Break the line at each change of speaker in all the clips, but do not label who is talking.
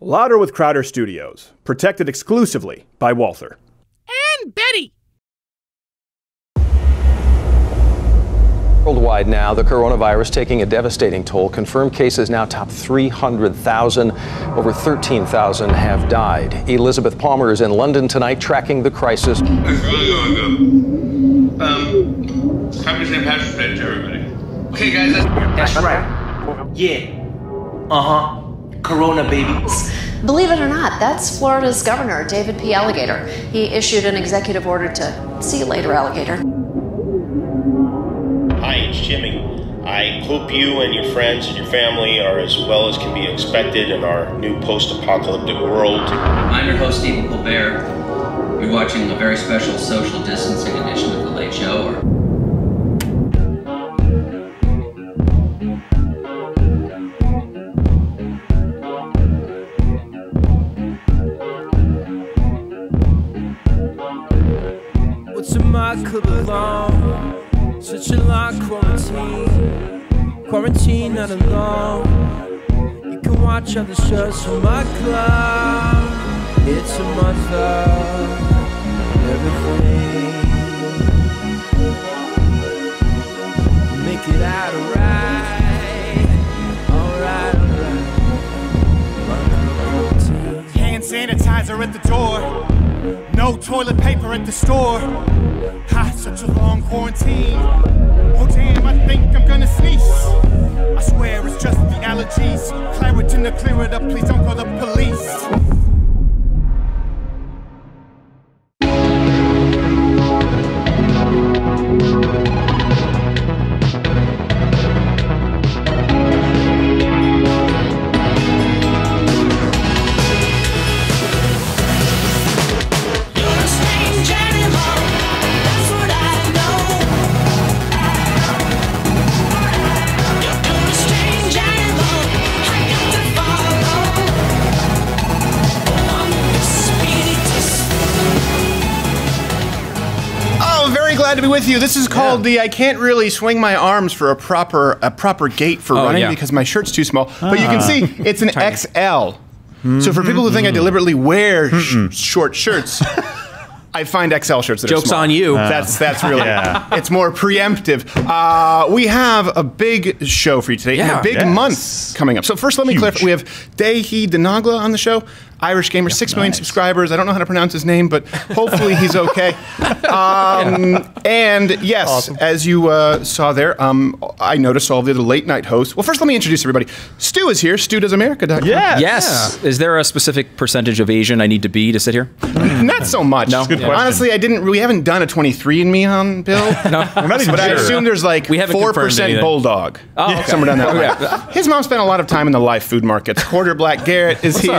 Louder with Crowder Studios, protected exclusively by Walther.
And Betty.
Worldwide now, the coronavirus taking a devastating toll. Confirmed cases now top 300,000. Over 13,000 have died. Elizabeth Palmer is in London tonight tracking the crisis.
It's really going good. Um, happy St. Patrick's Day to everybody. Okay, guys, that's,
That's right. Yeah. Uh huh. Corona babies.
Believe it or not, that's Florida's governor, David P. Alligator. He issued an executive order to see you later, alligator.
Hi, it's Jimmy. I hope you and your friends and your family are as well as can be expected in our new post apocalyptic world.
I'm your host, Stephen Colbert. You're watching a very special social distancing edition of The Late Show.
My cup alone? Such a long quarantine. Quarantine not alone. You can watch other shows from my club. It's a month of everything. Make it out alright.
Sanitizer at the door. No toilet paper at the store. Ha, such a long quarantine. Oh damn, I think I'm gonna sneeze. I swear it's just the allergies. Claritin to clear it up, please don't call the police.
Be with you. This is called the I can't really swing my arms for a proper a proper gait for
Oh,
running
yeah.
because my shirt's too small. But you
Ah.
can see it's an XL. So for people who think I deliberately wear sh- short shirts, I find XL shirts that are
Joke's on you.
That's that's really
Yeah.
it's more preemptive. Uh, we have a big show for you today and
Yeah.
a big
Yes.
month coming up. So first, let me clarify: we have Daithi DeNogla on the show. Irish gamer, six million subscribers. I don't know how to pronounce his name, but hopefully he's okay. Um, And yes, as you uh, saw there, um, I noticed all the other late night hosts. Well, first, let me introduce everybody. Stu is here. Stu does America.
Yes. Yes. Is there a specific percentage of Asian I need to be to sit here?
Not so much.
No. Good question.
Honestly, I didn't. We haven't done a 23 and me on Bill.
No. We're not even
but I assume there's like
We haven't
four
confirmed
percent
anything.
bulldog.
Oh, okay.
somewhere down that
Oh,
line. His mom spent a lot of time in the live food markets. Quarter Black Garrett is
What's
here.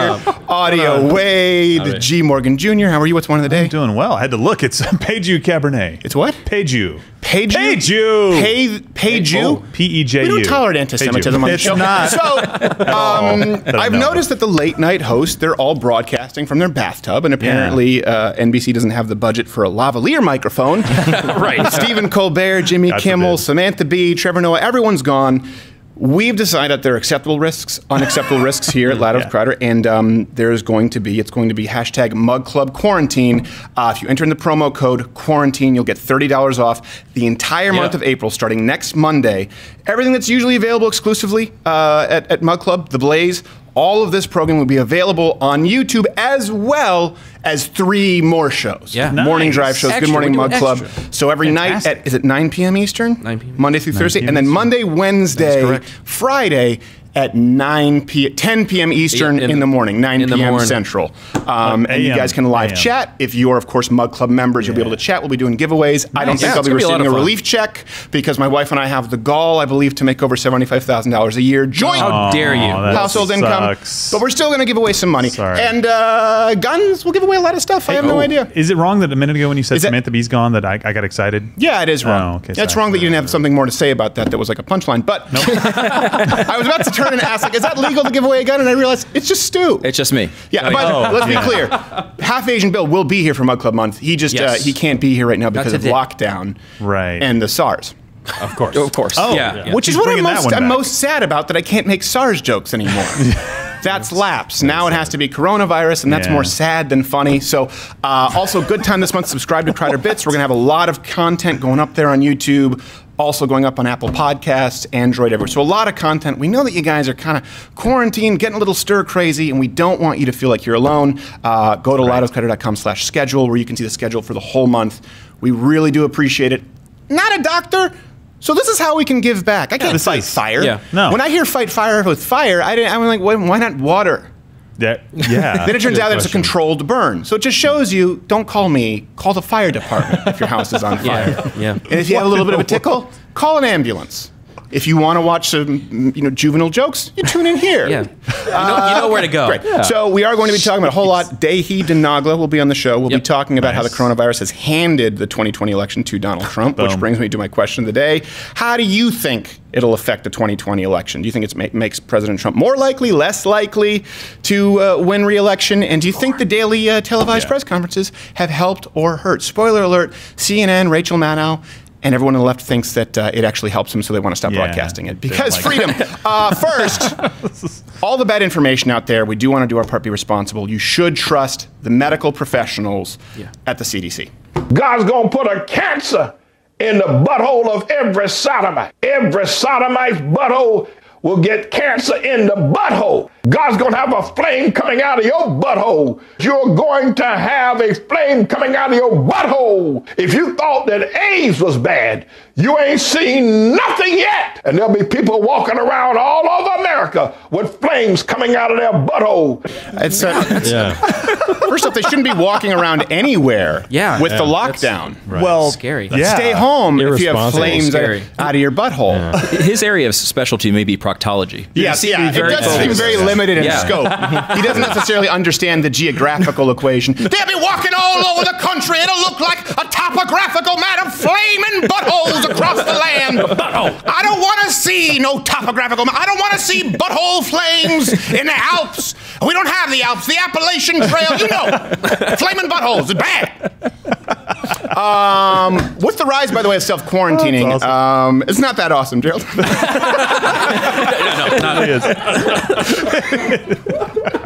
Audio
What's?
Wade. G Morgan Jr. How are you? What's one of the day?
I'm doing well. I had to look. It's Peju Cabernet.
It's what?
Peju.
Peju.
Peju.
Peju.
P E J U.
We don't tolerate anti-Semitism on the
It's
show.
not.
So, um, I've
know.
noticed that the late night hosts, they're all broadcasting from their bathtub, and apparently uh, NBC doesn't have the budget for a lavalier microphone. right. Stephen Colbert, Jimmy
God
Kimmel,
forbid.
Samantha Bee, Trevor Noah, everyone's gone. We've decided that there are acceptable risks, unacceptable risks here at of
Yeah.
Crowder, and um, there's going to be it's going to be hashtag Mug Club Quarantine. Uh, if you enter in the promo code Quarantine, you'll get thirty dollars off the entire month
Yeah.
of April, starting next Monday. Everything that's usually available exclusively uh, at, at Mug Club, The Blaze. All of this program will be available on YouTube as well as three more shows.
Yeah.
Morning drive shows. Good morning, Mug
doing
Club. So every night at is it 9 p.m. Eastern?
9 p.m.
Monday through Thursday, and then Monday, Wednesday. Friday at 9 p. 10 p.m. Eastern
In
in,
the-
the morning, 9
in the
p.m.
morning.
Central. Um, and you guys can live chat. If you are, of course, Mug Club members, you'll be able to chat. We'll be doing giveaways. I don't think
Yeah,
I'll be
gonna be a
receiving a relief check because my wife and I have the gall, I believe, to make over $75,000 a year joint
How dare you.
that
household income. But we're still going to give away some money.
Sorry.
And uh, guns, we'll give away a lot of stuff. I have no
Oh,
idea.
Is it wrong that a minute ago when you said
that-
Samantha Bee's gone that I, I got excited?
Yeah, it is wrong.
Oh, okay,
That's
sorry.
wrong that you didn't have something more to say about that that was like a punchline. But I was about to turn and ask, like, is that legal to give away a gun? And I realized it's just Stu.
It's just me.
yeah, but
Oh,
let's be clear. Half Asian Bill will be here for Mug Club Month. He just
Yes.
uh, he can't be here right now because of
today.
lockdown
Right.
and the SARS.
Of course.
Of course.
Oh,
Yeah, yeah.
Which
He's
is what I'm most, I'm most sad about that I can't make SARS jokes anymore. That's lapse. Now it has to be coronavirus, and that's
Yeah.
more sad than funny. So, uh, also, good time this month. Subscribe to Crowder Bits. We're going to have a lot of content going up there on YouTube, also going up on Apple Podcasts, Android, everywhere. So, a lot of content. We know that you guys are kind of quarantined, getting a little stir crazy, and we don't want you to feel like you're alone. Uh, go to louderwithcrowder.com slash schedule, where you can see the schedule for the whole month. We really do appreciate it. Not a doctor. So this is how we can give back. I can't fight fire.
Yeah. No.
When I hear fight fire with fire, I didn't. I'm like, why, why not water?
Yeah. Yeah.
then it turns out that it's a controlled burn. So it just shows you, don't call me, call the fire department if your house is on fire.
Yeah.
And if you have a little bit of a tickle, call an ambulance. If you want to watch some, you know, juvenile jokes, you tune in here.
Yeah. You know, you know where to go.
Great. So we are going to be talking about a whole lot. Daithi DeNogla will be on the show. We'll be talking about how the coronavirus has handed the 2020 election to Donald Trump, which brings me to my question of the day. How do you think it'll affect the 2020 election? Do you think it ma- makes President Trump more likely, less likely to uh, win re-election? And do you think the daily uh, televised press conferences have helped or hurt? Spoiler alert, CNN, Rachel Maddow, and everyone on the left thinks that uh, it actually helps them, so they want to stop
Yeah,
broadcasting it. Because
like
freedom. uh, first, all the bad information out there, we do want to do our part, be responsible. You should trust the medical professionals at the CDC.
God's gonna put a cancer in the butthole of every sodomite. Every sodomite's butthole will get cancer in the butthole. God's gonna have a flame coming out of your butthole. You're going to have a flame coming out of your butthole. If you thought that AIDS was bad, you ain't seen nothing yet. And there'll be people walking around all over America with flames coming out of their butthole.
It's, uh, First off, they shouldn't be walking around anywhere
Yeah.
with the
Yeah.
lockdown.
Right.
Well,
Scary.
yeah. stay home if you have flames out, out of your butthole.
His area of specialty may be proctology.
Yes,
He
yeah,
be
it
very
does seem very limited in
Yeah.
scope. He doesn't necessarily understand the geographical equation. They'll be walking all over the country. It'll look like a topographical map of flaming buttholes across the land. I don't want to see no topographical. I don't want to see butthole flames in the Alps. We don't have the Alps. The Appalachian Trail, you know. Flaming buttholes is bad. Um, with the rise, by the way, of self quarantining, um, it's not that awesome, Gerald.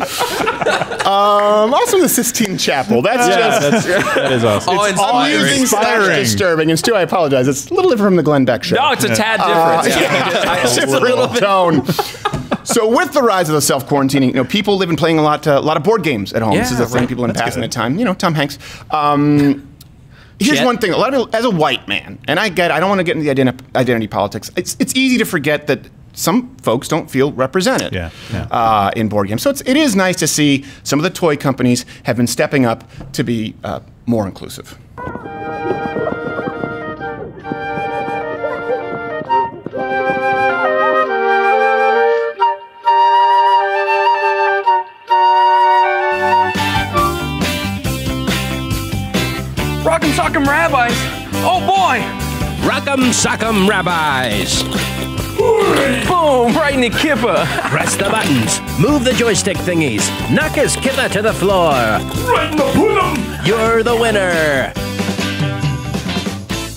um, also the Sistine Chapel. That's
Yeah,
just
that's- that is awesome.
It's
Oh,
amusing slash
inspiring.
disturbing. And Stu, I apologize. It's a little different from the Glenn Beck show.
No, it's a tad
Uh,
different. Yeah.
yeah, it's
A
just a
little
little tone. So with the rise of the self quarantining, you know, people live and playing a lot, uh, a lot of board games at home. this is
the
a thing
right.
people in
That's
passing
good.
the time. You know, Tom Hanks. Um, here's
Jet.
one thing: a lot of as a white man, and I get, I don't want to get into the identi- identity politics. It's it's easy to forget that some folks don't feel represented Uh, in board games. So it's, it is nice to see some of the toy companies have been stepping up to be uh, more inclusive.
Rock'em Sock'em Rabbis. Oh boy.
Rock'em Sock'em Rabbis.
Boom, right in the kippah.
Press the buttons. Move the joystick thingies. Knock his kippah to the floor.
Right in the puddum.
You're the winner.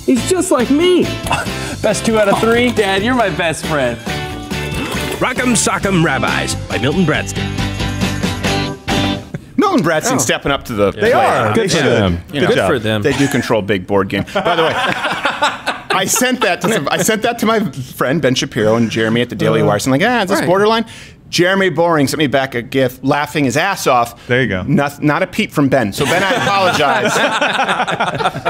He's just like me. Best two out of three. Dad, you're my best friend.
Rock'em Sock'em Rabbis by Milton Bradston.
Milton Bradston
Oh.
stepping up to the
They
plate.
are. Good
They
for
should.
them.
You
Good
know,
for them.
They do control big board game. By the way, I sent that to some, I sent that to my friend Ben Shapiro and Jeremy at the Daily Wire. So I'm like, ah, is this
Right.
borderline? Jeremy Boring sent me back a gif laughing his ass off. There you go. Not, not a peep from Ben. So Ben, I apologize.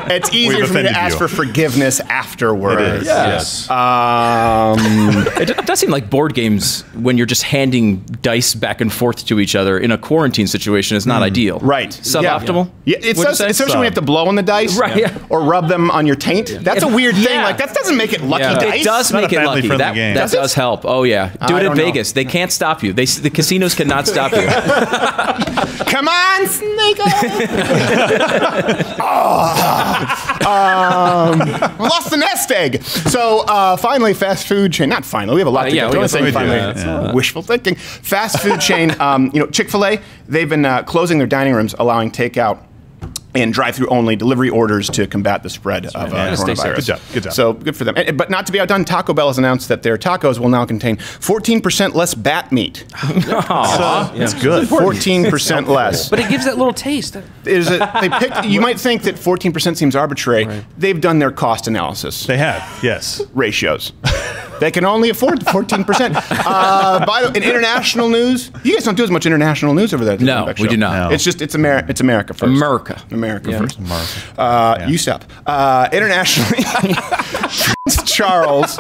it's easier
We've
for me to ask
you.
for forgiveness afterwards.
It is, yes.
Um,
it, it does seem like board games when you're just handing dice back and forth to each other in a quarantine situation is not ideal.
Right.
Suboptimal.
Yeah, it's
What'd you say?
especially when you have to blow on the dice,
Right, yeah.
Or rub them on your taint. That's a weird thing.
Yeah.
Like that doesn't make it lucky
Yeah.
dice.
It does make it lucky. That, that
Does
does help. Oh yeah, do
I
it in
don't know.
Vegas. They can't stop you. They the casinos cannot stop you.
Come on, Snake. oh. um, we lost the nest egg. So uh, finally, fast food chain. Not finally. We have a lot
Uh,
to
yeah,
get
we
to. I'm
got
saying finally.
yeah,
It's
yeah.
Wishful thinking. Fast food chain. Um, you know, Chick Fil A. They've been uh, closing their dining rooms, allowing takeout. And drive-through only delivery orders to combat the spread of uh,
Yeah,
coronavirus.
Good job, good job.
So good for them. And- but not to be outdone, Taco Bell has announced that their tacos will now contain 14% less bat meat.
Aw.
That's good.
14% less.
But it gives that little taste.
Is it, they picked, you might think that 14% seems arbitrary. They've done their cost analysis.
They have, yes.
Ratios. they can only afford 14%. Uh, by the in international news, you guys don't do as much international news over there.
No,
Comeback
we
Show.
do not. No.
It's just, it's, Ameri- it's America first.
America.
America
Yeah.
first. Uh, USAP. Uh, internationally, Charles.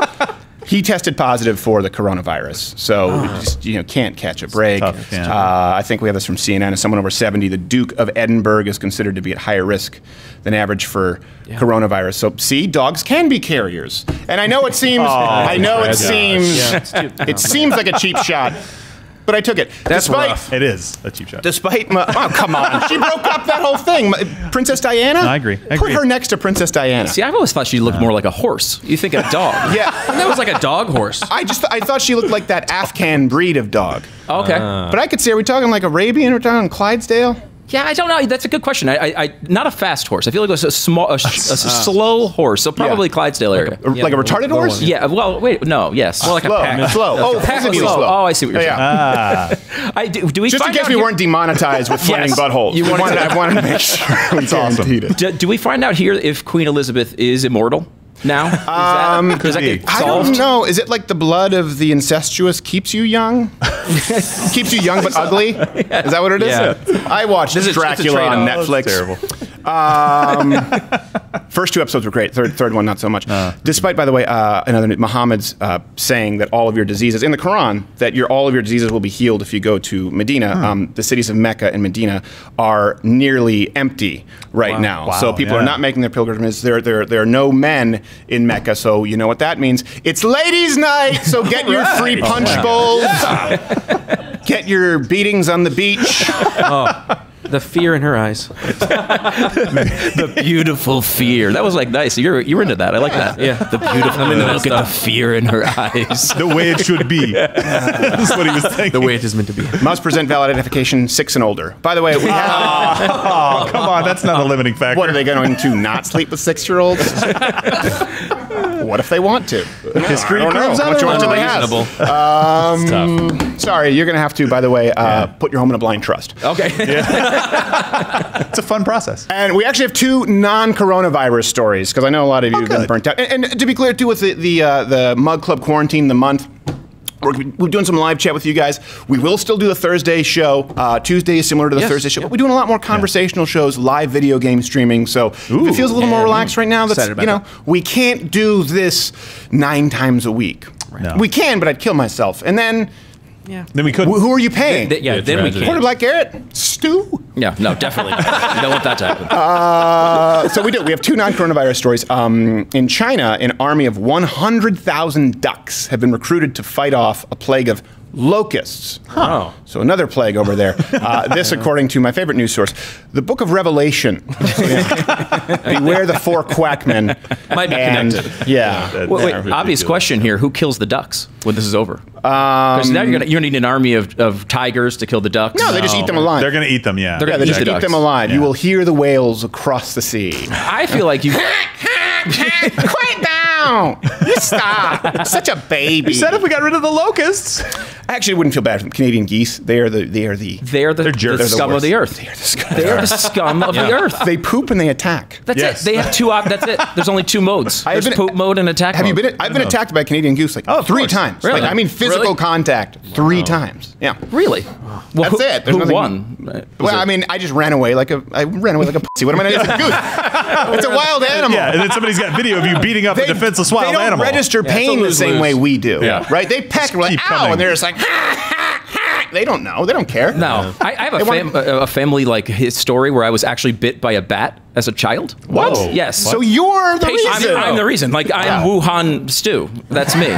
He tested positive for the coronavirus, so we just you know can't catch a break.
Tough, yeah.
uh, I think we have this from CNN. As someone over 70, the Duke of Edinburgh is considered to be at higher risk than average for coronavirus. So, see, dogs can be carriers, and I know it seems, I know it seems,
Yeah,
it seems like a cheap shot, but I took it.
That's
Despite,
rough. It is a cheap shot.
Despite my, oh come on, she broke up that whole thing. My- Princess Diana.
No, I agree. I
Put
agree.
her next to Princess Diana.
See, I've always thought she looked more like a horse. You think a dog?
Yeah.
that was like a dog horse.
I just I thought she looked like that Afghan breed of dog.
Okay.
but I could see. are we talking like Arabian? Or talking Clydesdale?
Yeah, I don't know. That's a good question. I, I, I not a fast horse. I feel like it was a small, a, sh- a uh, slow horse. So probably Clydesdale area.
A- like a retarded horse?
Yeah. Well, wait. No. Yes. More like
Slow.
a pack.
Slow. Oh,
pack slow.
slow.
Oh, I see what you're
Yeah. Ah.
saying. I do, do we
Just in case
out
we
here-
weren't demonetized with flaming
Yes.
buttholes.
You wanted
wanted,
to-
I wanted to make sure we
That's awesome.
Do, do we find out here if Queen Elizabeth is immortal now? Is
Um,
that, does that get
I don't know. Is it like the blood of the incestuous keeps you young? keeps you young but ugly? Is that what it is?
Yeah.
I watched
This is- it's a
Dracula on
trade-off.
Netflix.
Terrible.
Um, first two episodes were great. Third, third one not so much. Despite, by the way, uh, another Muhammad's uh, saying that all of your diseases in the Quran that your all of your diseases will be healed if you go to Medina. Um, the cities of Mecca and Medina are nearly empty right now.
Wow,
so people
yeah.
are not making their pilgrimages. There, there, there are no men in Mecca. So you know what that means? It's ladies' night. So get your free punch
Oh,
bowls. Get your beatings on the beach.
Oh, the fear in her eyes.
the beautiful fear. That was like nice. You're you were into that. I like that.
Yeah.
The beautiful.
I'm into that
look at the fear in her eyes.
the way it should be. That's what he was thinking.
The way it is meant to be.
Must present valid identification six and older. By the way, we have.
Oh, come on. That's not a limiting factor.
What are they going to not sleep with six year olds? What if they want to?
History
I don't know.
proves
How much
otherwise.
do they have? Um, sorry, you're going to have to, by the way, uh, put your home in a blind trust.
Okay.
It's a fun process.
And we actually have two non-coronavirus stories because I know a lot of you have been burnt out. And, and to be clear, too, with the the, uh, the Mug Club quarantine, the month. We're, we're doing some live chat with you guys. We will still do the Thursday show. Uh, Tuesday is similar to the
Yes,
Thursday show.
yeah.
But we're doing a lot more conversational shows, live video game streaming. So if it feels a little more relaxed right now, that's you know we can't do this nine times a week.
No.
We can, but I'd kill myself. And then
Then we could.
wh- who are you paying?
Th- yeah, then we
tragedy.
can.
Porter Black Garrett, Stu.
Yeah. No, definitely. You don't want that to happen.
Uh, so we do. We have two non-coronavirus stories. Um, in China, an army of 100,000 ducks have been recruited to fight off a plague of locusts.
Oh.
So another plague over there. Uh, this, according to my favorite news source, the Book of Revelation. Beware the four quackmen.
Might be
And-
connected.
Yeah.
That-
Wait, wait, obvious question here: Who kills the ducks when this is over? Because now you're gonna you're need an army of, of tigers to kill the ducks.
No, they just eat them alive.
They're going to eat them, yeah.
They're
yeah,
gonna
they
eat
just
the
eat them alive. You will hear the whales across the sea.
I feel like you.
Quiet down! You stop. Such a baby.
You said if we got rid of the locusts.
I actually wouldn't feel bad for them. Canadian geese. They are the they are the
They're the,
jerks.
the
They're the
scum of the earth.
they are the scum.
They are the scum of the earth.
They poop and they attack.
That's
Yes.
it. They have two. Op- that's it. There's only two modes.
I have
There's
been-
poop mode and attack.
Have you been? I've been
know.
attacked by a Canadian goose like
Oh, of
three
course.
times.
Really?
Like I mean physical
Really?
contact three times. Yeah.
Really? Well,
That's
who,
it. There's
who
nothing-
won? Was
Well,
it-
I mean, I just ran away like a I ran away like a pussy. What am I? It's a goose. It's a wild animal.
Yeah, and then somebody's got video of you beating up a defenseless wild
they don't
animal.
register
it's a
pain the
lose-lose.
same way we do.
Yeah.
Right? They peck. We're like, ow, and they're just like, ha, ha, ha. They don't know. They don't care.
No, I, I have a, fam- a a family like his story where I was actually bit by a bat as a child.
What?
Whoa. Yes.
So you're the
I'm,
reason.
I'm the reason. Like I'm
Yeah.
Wuhan stew. That's me.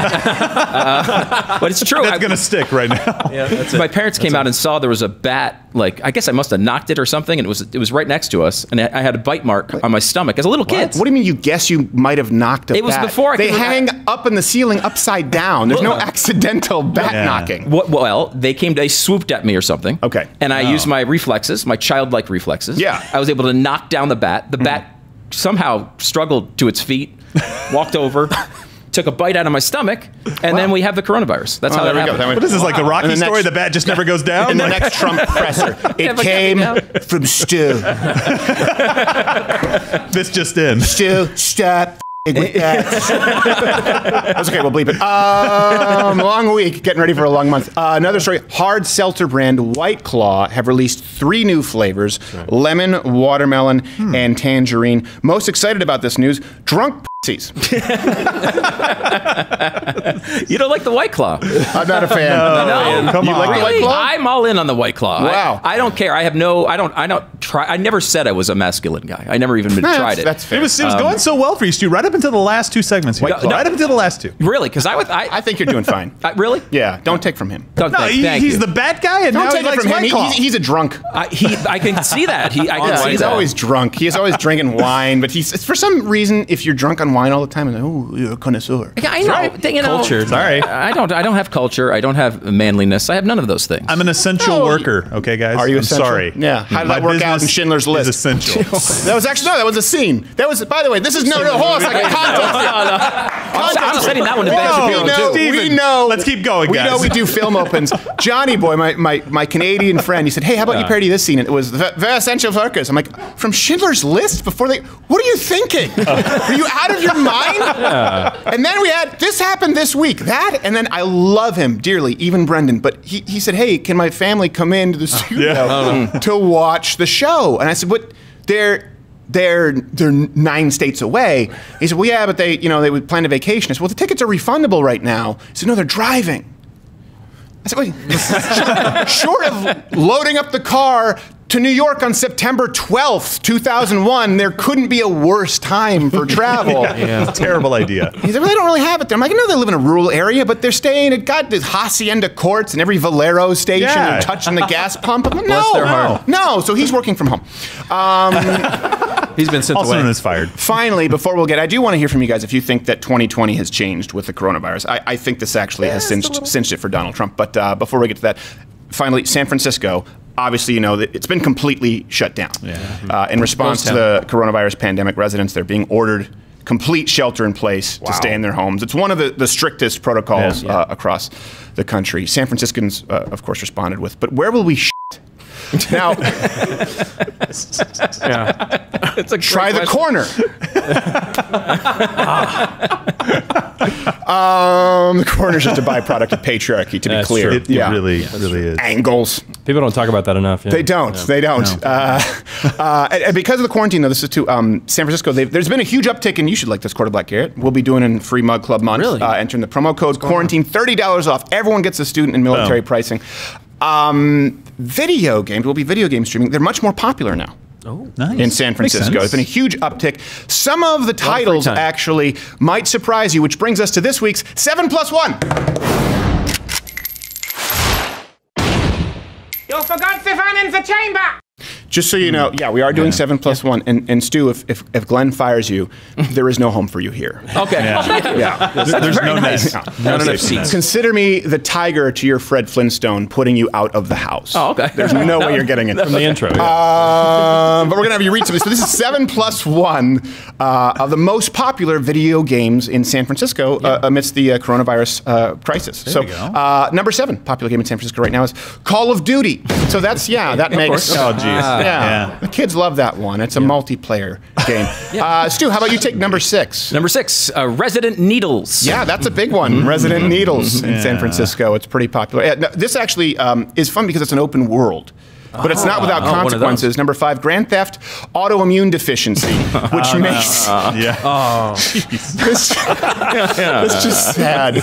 Uh, but it's true.
That's gonna stick right now.
Yeah, My parents came out and saw there was a bat. Like I guess I must have knocked it or something, and it was it was right next to us, and I I had a bite mark on my stomach as a little kid.
What do you mean you guess you might have knocked a
It was
bat?
before I
They
could-
hang up in the ceiling upside down. There's no accidental bat
Yeah.
knocking.
What, well, they came, they swooped at me or something.
Okay.
And I
Oh.
used my reflexes, my childlike reflexes.
Yeah.
I was able to knock down the bat. The bat somehow struggled to its feet, walked over, took a bite out of my stomach, and then we have the coronavirus. That's
Oh,
how
there
that
we go.
happened.
What is this, like the Rocky
And the
story?
next-
The bat just never goes down?
And the
Like-
next Trump presser. It came from Stu.
this just in.
Stu, stop f***ing with that. That's okay. We'll bleep it. Um, long week, getting ready for a long month. Uh, another story: Hard seltzer brand White Claw have released three new flavors: lemon, watermelon, and tangerine. Most excited about this news: drunk pussies.
You don't like the White Claw?
I'm not a fan.
No,
Come
you
on.
like the
Really?
White Claw? I'm all in on the White Claw. I-
Wow.
I, don't care. I have no. I don't. I don't try. I never said I was a masculine guy. I never even
Nah,
tried it.
that's fair.
It was, it was
Um,
going so well for you, Stu, right up until the last two segments. here.
White Claw.
Right up until the last two.
Really? Because I would. I,
I think you're doing fine.
I- really?
Yeah, don't take from him.
Don't
No,
thank-
he-
thank
he's
you.
the bad guy, and
Don't
now
take
he
it
likes
from him.
White
He-
Claw.
he's, he's a drunk.
I, he, I can see that. He, I can
Yeah,
see
he's
that.
always drunk. He's always drinking wine, but he's for some reason, if you're drunk on wine all the time, like, oh, you're a connoisseur.
Yeah, I know.
Right.
You know,
Cultured. Sorry.
I don't. I don't have culture. I don't have manliness. I have none of those things.
I'm an essential
No,
worker. Okay, guys.
Are you
I'm
essential?
sorry.
Yeah. How did
My
that work out in
business
Schindler's
is
List?
essential.
that was actually no. That was a scene. That was. By the way, this is no. No, hold on a second. Context.
I'm, I'm setting that one to Bad
Whoa,
Shapiro
we know,
too.
we know.
Let's keep going,
We
guys.
know we do film opens. Johnny Boy, my, my, my Canadian friend, he said, "Hey, how about you parody this scene?" And it was the very essential workers. I'm like, from Schindler's List before they. What are you thinking? are you out of your mind? And then we had this happened this week. That and then I love him dearly, even Brendan. But he, he said, "Hey, can my family come into the studio to watch the show?" And I said, "What? They're." They're they're nine states away. He said, "Well, yeah, but they you know they would plan a vacation." I said, "Well, the tickets are refundable right now." He said, "No, they're driving." I said, "Wait, short of loading up the car to New York on September 12th, 2001, there couldn't be a worse time for travel."
yeah. Terrible idea.
He said, well, they don't really have it there. I'm like, I know they live in a rural area, but they're staying at God, the Hacienda Courts and every Valero station
Yeah.
and touching the gas pump. I'm like,
Bless
no,
their
no,
heart.
no. So he's working from home. Um,
He's been sent
Also
away.
known as fired.
finally, before we'll get, I do want to hear from you guys if you think that 2020 has changed with the coronavirus. I, I think this actually has cinched, cinched it for Donald Trump. But uh, before we get to that, finally, San Francisco. Obviously, you know that it's been completely shut down. Uh, in response to the coronavirus pandemic, residents they're being ordered complete shelter in place to stay in their homes. It's one of the, the strictest protocols
Yeah.
Uh, across the country. San Franciscans, uh, of course, responded with, "But where will we?" Shit? Now,
It's a
try
great
the
question.
corner. um, the corner's just a byproduct of patriarchy, to be
That's
clear.
true.
It, it really, really is.
Angles.
People don't talk about that enough. Yeah.
They don't.
Yeah.
They don't. Uh, uh, and, and because of the quarantine, though, this is to um, San Francisco. There's been a huge uptick, and you should like this quarter black Garrett. We'll be doing in free mug club month.
Really?
Uh, entering the promo code quarantine, thirty dollars off. Everyone gets a student and military
Boom.
pricing. Um, video games will be video game streaming. They're much more popular now.
Oh, nice.
in San Francisco.
sense.
There's been a huge uptick. Some of the titles
time.
actually might surprise you, which brings us to this week's 7 plus 1.
You forgot Stefan in the chamber!
Just so you know, yeah, we are doing 7 plus 1. And, and Stu, if, if, if Glenn fires you, there is no home for you here.
Okay.
Yeah.
Thank you.
Yeah.
There- There's no
nice.
net.
Yeah.
Not enough seats.
Consider me the tiger to your Fred Flintstone putting you out of the house.
Oh, okay.
There's no way you're getting in.
From the intro. yeah.
Um, but we're gonna have you read something. So this is seven plus one uh, of the most popular video games in San Francisco uh, amidst the uh, coronavirus uh, crisis. so
go.
Uh, number seven popular game in San Francisco right now is Call of Duty. So that's yeah, that makes
Oh, geez.
Yeah.
Yeah.
The kids love that one. It's a multiplayer game. uh, Stu, how about you take number six?
Number six, uh, Resident Needles.
Yeah, that's a big one. Resident Needles in San Francisco. It's pretty popular. Yeah, no, this actually um, is fun because it's an open world. But it's not without
Oh, one
consequences. Number five, Grand Theft Autoimmune Deficiency, which makes
Yeah.
Oh,
this, it's just sad.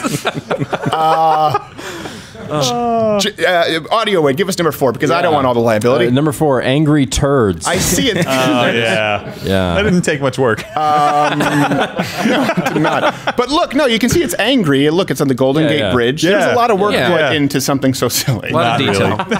Uh, J- uh, audio Wade, give us number four because I don't want all the liability.
Uh, number four, angry turds.
I see it.
Oh yeah,
yeah.
That didn't take much work.
Um, no, did not. But look, no, you can see it's angry. Look, it's on the Golden
Yeah,
Gate
yeah.
Bridge. There's a lot of work
Yeah.
put
Yeah.
into something so silly.
A lot of detail.
really.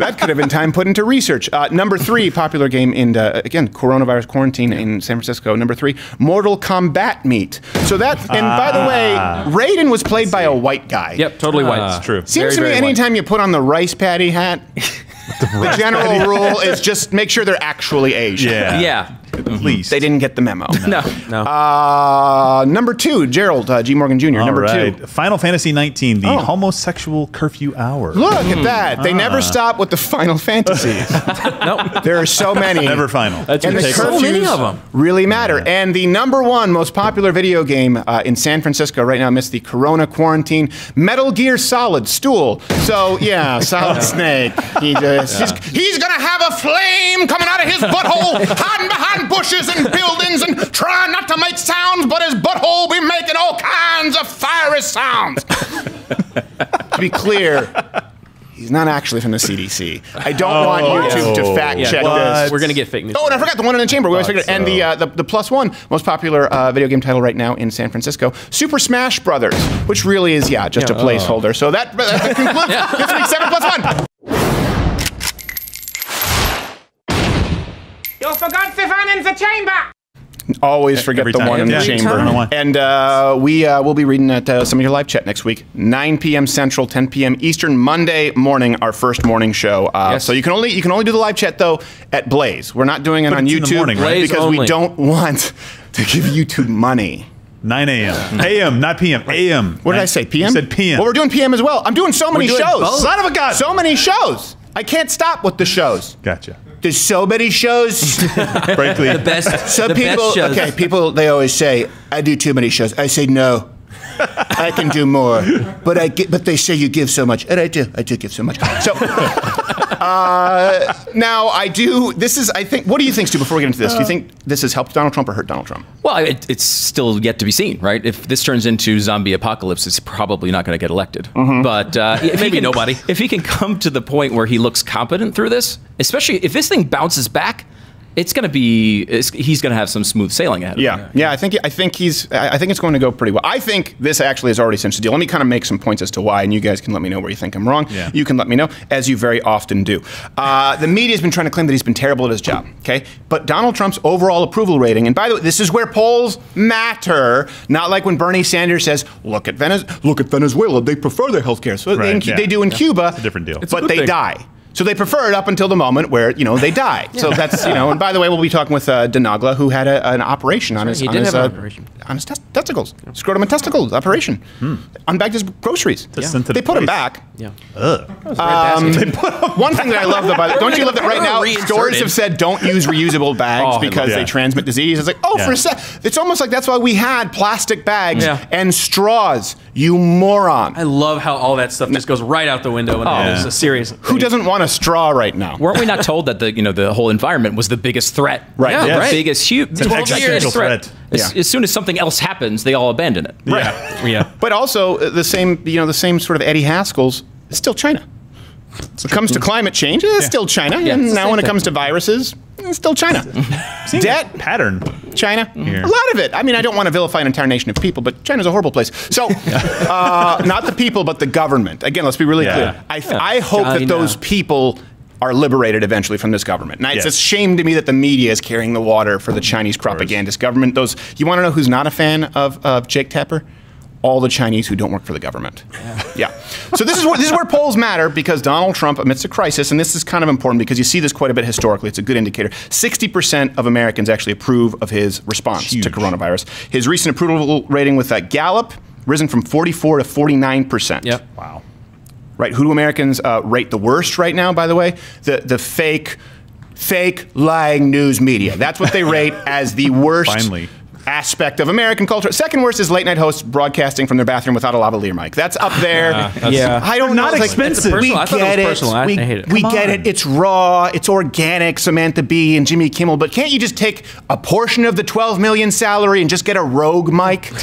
That could have been time put into research. Uh, number three, popular game in uh, again coronavirus quarantine in San Francisco. Number three, Mortal Kombat meet. So that and by the way, Raiden was played by a white guy.
Yep, totally white.
Ah.
It's true.
Seems
Very,
to me,
very white.
anytime you put on the rice patty hat, the general rule is just make sure they're actually Asian.
Yeah.
Yeah.
At least
They didn't get the memo.
No. No.
Uh, number two, Gerald uh, G. Morgan Jr.
All
number
right.
two.
Final Fantasy 19, the
Oh.
homosexual curfew hour.
Look at that. They never
Ah.
stop with the Final Fantasies.
nope.
there are so many.
Never final.
That's
and
your
the
take.
So many
curfews
of 'em.
really matter. And the number one most popular video game uh, in San Francisco right now amidst the Corona quarantine, Metal Gear Solid Stool. So yeah, Solid Snake. He just, he's, he's gonna have a flame coming out of his butthole, hiding behind bushes and buildings, and trying not to make sounds, but his butthole be making all kinds of fiery sounds. to be clear. He's not actually from the CDC. I don't want YouTube to fact
Yeah,
check
well,
this.
We're gonna get fake news.
Oh, and I forgot the one in the chamber. We always figured. And the, uh, the the plus one most popular uh, video game title right now in San Francisco, Super Smash Brothers, which really is yeah just a
Yeah.
placeholder. So that, that concludes this week's seven plus one.
You forgot Stefan in the chamber!
Always forget
Every
the
time.
one in the
Every
chamber.
time. I don't know why.
And uh, we uh, will be reading at uh, some of your live chat next week, 9 p.m. Central, 10 p.m. Eastern, Monday morning, our first morning show. Uh,
Yes.
So you can only you can only do the live chat though at Blaze. We're not doing it
But
on
it's in the
YouTube
morning, right?
Blaze
because we don't want to give YouTube money.
9 a.m. a.m. Not p.m. a.m.
What did I say? PM?
You said p.m.
Well, we're doing PM as well. I'm doing so many
doing
shows.
both.
Son of a gun. So many shows. I can't stop with the shows.
Gotcha.
There's so many shows.
Frankly,
the best.
Some
the
people,
best shows.
okay, people, they always say, I do too many shows. I say, no. I can do more, but I get, but they say you give so much, and I do. I do give so much. So uh, now I do. This is, I think. What do you think, Stu? Before we get into this, do you think this has helped Donald Trump or hurt Donald Trump?
Well, it, it's still yet to be seen, right? If this turns into zombie apocalypse, it's probably not going to get elected. But uh,
Maybe
can,
nobody.
If he can come to the point where he looks competent through this, especially if this thing bounces back, it's going to be. It's, he's going to have some smooth sailing ahead. of him.
Yeah, yeah. I think I think he's. I I think it's going to go pretty well. I think this actually has already cinched the deal. Let me kind of make some points as to why, and you guys can let me know where you think I'm wrong.
Yeah.
You can let me know, as you very often do. Uh, the media has been trying to claim that he's been terrible at his job. Okay, but Donald Trump's overall approval rating, and by the way, this is where polls matter. Not like when Bernie Sanders says, "Look at Venezuela. Look at Venezuela. They prefer their health care." So they,
Right, yeah.
they do in
Yeah.
Cuba.
It's a different deal.
But they
thing.
die. So they prefer it up until the moment where you know they die. So that's you know. And by the way, we'll be talking with uh, DeNogla, who had a, an operation on his
he
on
did
his,
have an
uh,
operation.
on his tes- testicles, scrotum and testicles operation. Hmm. Unbagged his groceries.
Just sent to
They
the
put him back.
Yeah.
Ugh.
Um, one thing that I love about it, don't you love that right now?
Reinserted.
Stores have said don't use reusable bags
Oh,
because they transmit disease. It's like, oh,
Yeah.
for a sec. It's almost like that's why we had plastic bags
Yeah.
and straws. You moron.
I love how all that stuff just goes right out the window. And
Oh.
it's a serious.
Who doesn't want a straw right now?
Weren't we not told that the you know the whole environment was the biggest threat?
Right.
Yeah,
Yes. Right.
biggest, huge,
an existential threat.
As,
Yeah.
as soon as something else happens, they all abandon it.
Yeah.
Yeah.
But also uh, the same, you know, the same sort of Eddie Haskell's. It's still China. When it comes to climate change, it's still China.
Yeah,
and now when it
thing.
comes to viruses, it's still China.
Seeing
Debt,
pattern.
China.
Here.
A lot of it. I mean, I don't want to vilify an entire nation of people, but China's a horrible place. So, uh, not the people, but the government. Again, let's be really
Yeah.
clear. I, I hope that those people are liberated eventually from this government. Now, it's
Yes.
a shame to me that the media is carrying the water for the Chinese propagandist government. Those you want to know who's not a fan of, of Jake Tapper? All the Chinese who don't work for the government. Yeah. So this is where this is where polls matter because Donald Trump, amidst a crisis, and this is kind of important because you see this quite a bit historically. It's a good indicator. Sixty percent of Americans actually approve of his response to coronavirus. His recent approval rating with that Gallup risen from 44 to 49 percent.
Yep.
Wow.
Right. Who do Americans uh, rate the worst right now? By the way, the the fake, fake lying news media. That's what they rate as the worst.
Finally.
Aspect of American culture. Second worst is late night hosts broadcasting from their bathroom without a lavalier mic. That's up there.
Yeah, that's-
Yeah.
I don't
They're
know.
not
It's like-
expensive.
we
Personal. It
get it.
personal. I-
we
I hate it.
we get it. It's raw. It's organic. Samantha Bee and Jimmy Kimmel. But can't you just take a portion of the 12 million salary and just get a rogue mic?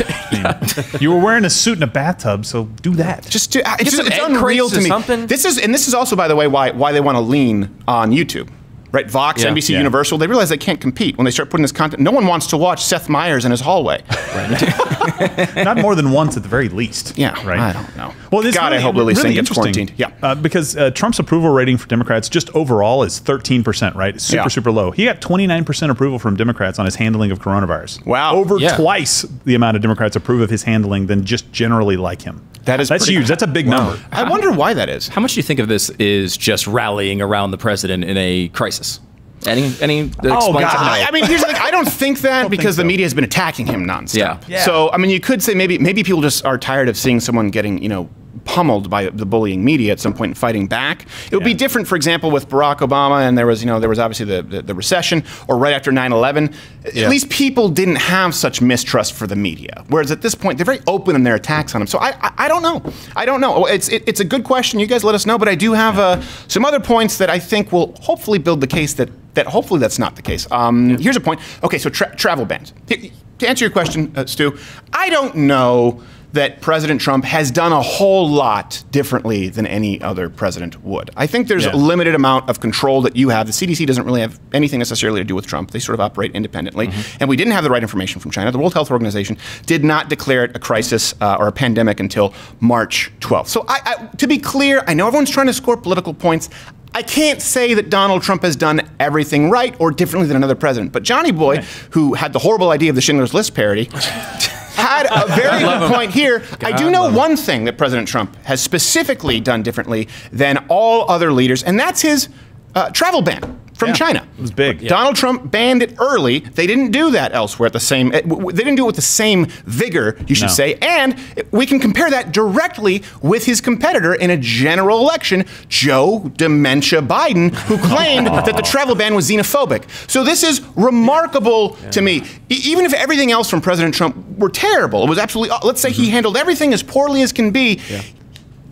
You were wearing a suit in a bathtub, so do that.
Just to, uh,
it's,
just, it's unreal to me.
something.
This is and this is also, by the way, why why they want to lean on YouTube. Right, Vox,
Yeah.
NBC
Yeah.
Universal, they realize they can't compete when they start putting this content. No one wants to watch Seth Meyers in his hallway.
Not more than once at the very least.
Yeah,
right.
I don't know.
Well, this
God, I
really,
hope Lilly
really
Singh gets
interesting.
quarantined. Yeah.
uh, because uh, Trump's approval rating for Democrats just overall is 13 percent. Right, It's super
Yeah.
super low. He got 29 percent approval from Democrats on his handling of coronavirus.
Wow.
over
Yeah.
twice the amount of Democrats approve of his handling than just generally like him.
That is
that's
pretty-
huge. That's a big number.
I wonder why that is.
How much do you think of this is just rallying around the president in a crisis? Any any oh, explain
Oh, God.
to-
I, I mean, here's the thing. I don't think that because the media has been attacking him nonstop.
Yeah.
Yeah.
So, I mean, you could say maybe maybe people just are tired of seeing someone getting, you know, pummeled by the bullying media at some point and fighting back. It would be different, for example, with Barack Obama, and there was, you know, there was obviously the, the, the recession, or right after 9/11.
Yeah.
At least people didn't have such mistrust for the media. Whereas at this point, they're very open in their attacks on him. So I, I, I don't know. I don't know. It's it, it's a good question. You guys let us know. But I do have uh, some other points that I think will hopefully build the case that that hopefully that's not the case. Um, Here's a point. Okay, so tra- travel bans. To answer your question, uh, Stu, I don't know that President Trump has done a whole lot differently than any other president would. I think there's
Yeah.
a limited amount of control that you have. The CDC doesn't really have anything necessarily to do with Trump. They sort of operate independently. And we didn't have the right information from China. The World Health Organization did not declare it a crisis uh, or a pandemic until March 12th. So, I, I, to be clear, I know everyone's trying to score political points. I can't say that Donald Trump has done everything right or differently than another president. But Johnny Boy, who had the horrible idea of the Schindler's List parody, had a very good point here. I do know
love him.
one thing that President Trump has specifically done differently than all other leaders, and that's his uh, travel ban from
Yeah,
China.
it was big.
Donald Trump banned it early. They didn't do that elsewhere at the same. eh, They didn't do it with the same vigor, you should
No.
say. And we can compare that directly with his competitor in a general election, Joe Dementia Biden, who claimed that the travel ban was xenophobic. So this is remarkable to me. E- even if everything else from President Trump were terrible, it was absolutely. uh, Let's say
Mm-hmm.
he handled everything as poorly as can be.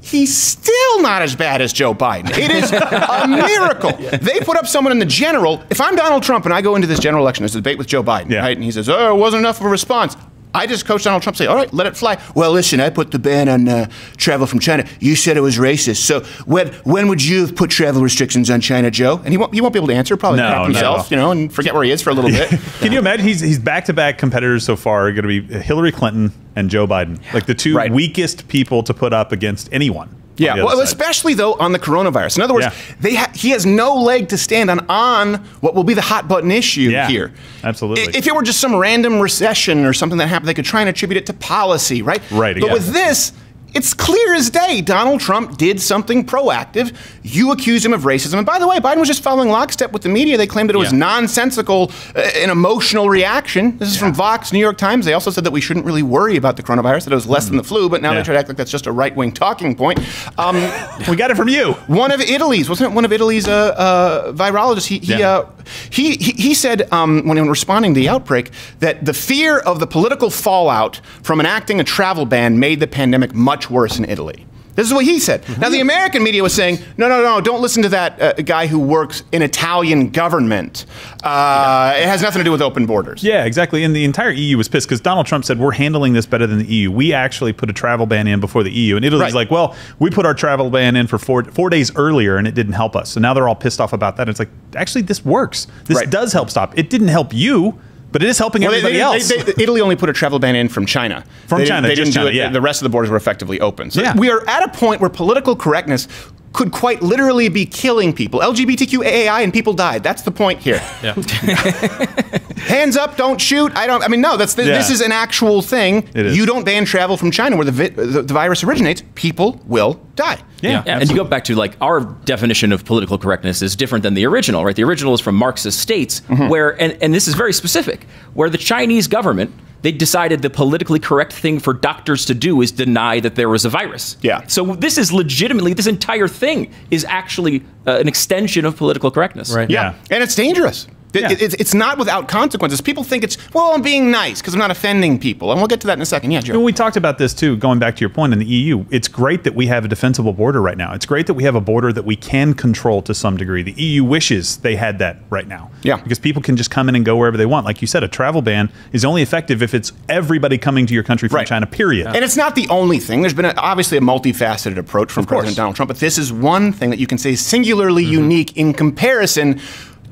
He's still not as bad as Joe Biden. It is a miracle. They put up someone in the general. If I'm Donald Trump and I go into this general election, there's a debate with Joe Biden,
Yeah.
right? And he says, "Oh, it wasn't enough of a response." I just coached Donald Trump. Say, "All right, let it fly." Well, listen, I put the ban on uh, travel from China. You said it was racist. So when when would you have put travel restrictions on China, Joe? And he won't he won't be able to answer. Probably
No,
crap
not at
himself,
all.
you know, and forget where he is for a little bit.
Can you imagine? He's he's back to back competitors so far are going to be Hillary Clinton and Joe Biden, like the two
Right.
weakest people to put up against anyone.
Yeah, well,
side.
especially though on the coronavirus. In other words,
Yeah.
they ha- he has no leg to stand on on what will be the hot button issue
Yeah,
here.
absolutely.
I- If it were just some random recession or something that happened, they could try and attribute it to policy, right?
Right,
But
yeah.
with this. It's clear as day. Donald Trump did something proactive. You accused him of racism. And by the way, Biden was just following lockstep with the media. They claimed that it was nonsensical, uh, an emotional reaction. This is from Vox, New York Times. They also said that we shouldn't really worry about the coronavirus, that it was less than the flu, but now
Yeah.
they try to act like that's just a right wing talking point. Um,
we got it from you.
one of Italy's wasn't it one of Italy's uh, uh, virologists? He he,
Yeah.
uh, he he he said um, when when responding to the outbreak that the fear of the political fallout from enacting a travel ban made the pandemic much worse in Italy. This is what he said. Now the American media was saying, no, no, no, don't listen to that uh, guy who works in Italian government. Uh, It has nothing to do with open borders.
Yeah, exactly. And the entire EU was pissed because Donald Trump said we're handling this better than the EU. We actually put a travel ban in before the EU, and Italy's
Right.
like, well, we put our travel ban in for four four days earlier, and it didn't help us. So now they're all pissed off about that. It's like actually this works. This
Right.
does help stop. It didn't help you, but it is helping
Well,
everybody
they-
else.
they- they- Italy only put a travel ban in from China.
From
They didn't-
China,
they didn't do
China,
it.
yeah.
The rest of the borders were effectively open. So
Yeah.
we are at a point where political correctness could quite literally be killing people. LGBTQAI and people died. That's the point here.
Yeah.
Hands up, don't shoot. I don't. I mean, no. That's this,
Yeah.
this is an actual thing.
It is.
You don't ban travel from China where the, vi- the the virus originates. People will die.
yeah,
and you go back to like our definition of political correctness is different than the original, right? The original is from Marxist states,
Mm-hmm.
where and, and this is very specific, where the Chinese government they decided the politically correct thing for doctors to do is deny that there was a virus.
Yeah.
So this is legitimately this entire thing is actually uh, an extension of political correctness.
Right.
Yeah. And it's dangerous. It- it's, it's not without consequences. People think it's, well, I'm being nice because I'm not offending people. And we'll get to that in a second. Yeah, Joe.
And we talked about this too, going back to your point in the EU. It's great that we have a defensible border right now. It's great that we have a border that we can control to some degree. The EU wishes they had that right now.
Yeah.
Because people can just come in and go wherever they want. Like you said, a travel ban is only effective if it's everybody coming to your country from China, period.
And it's not the only thing. There's been a, obviously a multifaceted approach from President Donald Trump, but this is one thing that you can say is singularly
Mm-hmm.
unique in comparison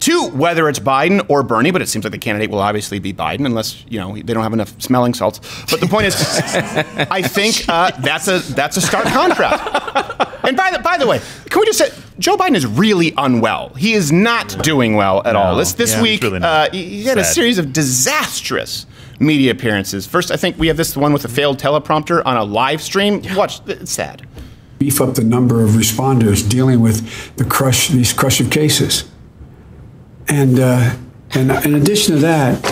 to whether it's Biden or Bernie. But it seems like the candidate will obviously be Biden, unless you know they don't have enough smelling salts. But the point is, I think uh, that's a that's a stark contrast. And by the by the way, can we just say Joe Biden is really unwell. He is not doing well at all. This this
Yeah,
week,
really
uh, he he had a series of disastrous media appearances. First, I think we have this one with a failed teleprompter on a live stream. Watch, it's sad.
beef up the number of responders dealing with the crush these crush of cases. And uh, and in addition to that,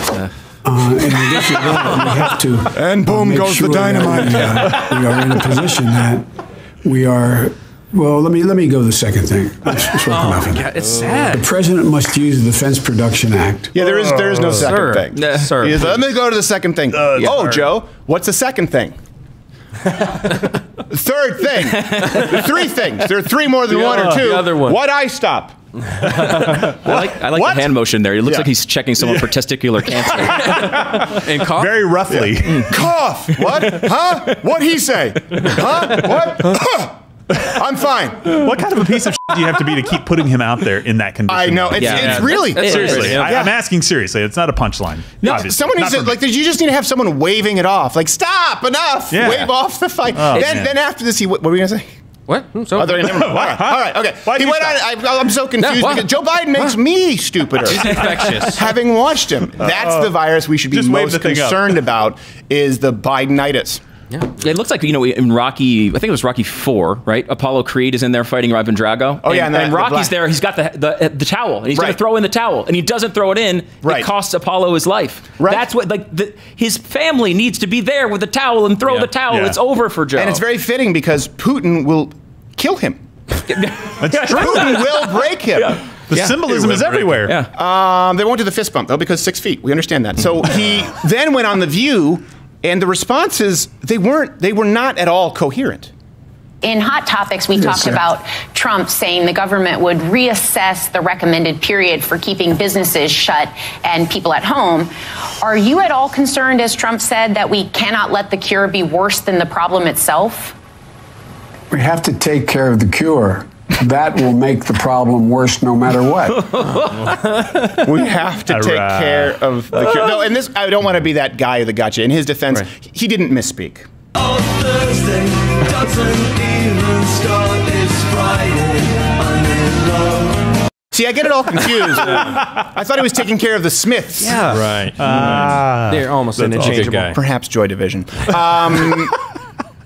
uh, in addition to that, we have to
and
boom
goes the dynamite.
we, uh, we are in a position that we are. Well, let me let me go to the second thing. Let's, let's work
Oh, my. God, it's sad.
The president must use the Defense Production Act.
Yeah, there is there is no second
Sir.
thing.
Nah, sir,
is- let me go to the second thing. oh, Joe, what's the second thing? Third thing. Three things. There are three more than
The
one or two.
the other one.
What I stop?
I like, I like the hand motion there. It looks
Yeah.
like he's checking someone for testicular cancer. and cough.
Very roughly. Mm.
Cough. What? Huh? What'd he say? Huh? What? Huh. I'm fine.
What kind of a piece of shit do you have to be to keep putting him out there in that condition?
I know, it's-
Yeah.
it's really-
That's- that's
seriously.
serious.
I, I'm asking seriously. It's not a punchline.
No,
obviously.
someone needs to, like, you just need to have someone waving it off. Like, stop, enough.
Yeah.
Wave off the fight.
Oh,
then,
man.
then after this, he, what were we going to say?
What? Hmm, So,
Oh, there- never. All right, all right, okay.
Why'd
he
you
went on.
stop?
I, I'm so confused
what?
because Joe Biden makes me stupider.
He's infectious.
Having watched him, that's the virus we should be
Just
most concerned about. Is the Bidenitis?
Yeah. It looks like you know in Rocky. I think it was Rocky Four, right? Apollo Creed is in there fighting Ivan Drago.
Oh, yeah,
and,
and the-
and Rocky's
black-
there. He's got the the, the towel, and he's going to throw in the towel, and he doesn't throw it in.
Right.
It costs Apollo his life.
Right.
That's what like the, his family needs to be there with the towel and throw
Yeah.
the towel.
Yeah.
It's over for Joe.
And it's very fitting because Putin will kill him.
That's true.
Putin will break him.
The
Yeah.
symbolism is everywhere.
yeah.
Um, they won't do the fist bump though because six feet. We understand that. So he then went on the View, and the responses they weren't. They were not at all coherent.
In Hot Topics, we
Yes,
talked
sir.
about Trump saying the government would reassess the recommended period for keeping businesses shut and people at home. Are you at all concerned, as Trump said, that we cannot let the cure be worse than the problem itself?
We have to take care of the cure. That will make the problem worse no matter what.
We have to
All
take
right.
care of the cure. No, and this I don't want to be that guy that got you. In his defense, he didn't misspeak. See, I get it all confused. I thought he was taking care of the Smiths.
Yeah.
Right.
Ah.
They're almost interchangeable.
Perhaps Joy Division. Um,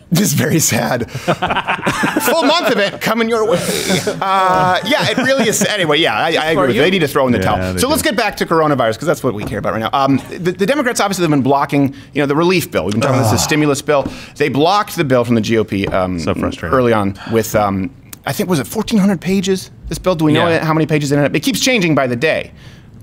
this is very sad. Full month of it coming your way. Uh, yeah, it really is. Anyway, yeah, I, I agree. With you. They need to throw in the
Yeah,
towel. So
do.
let's get back to coronavirus because that's what we care about right now. Um, the, the Democrats obviously have been blocking, you know, the relief bill. We've been talking about this the stimulus bill. They blocked the bill from the GOP. Um,
So frustrating.
Early on with. Um, I think was it 1,400 pages. This bill. Do we know
Yeah.
how many pages in it? It keeps changing by the day.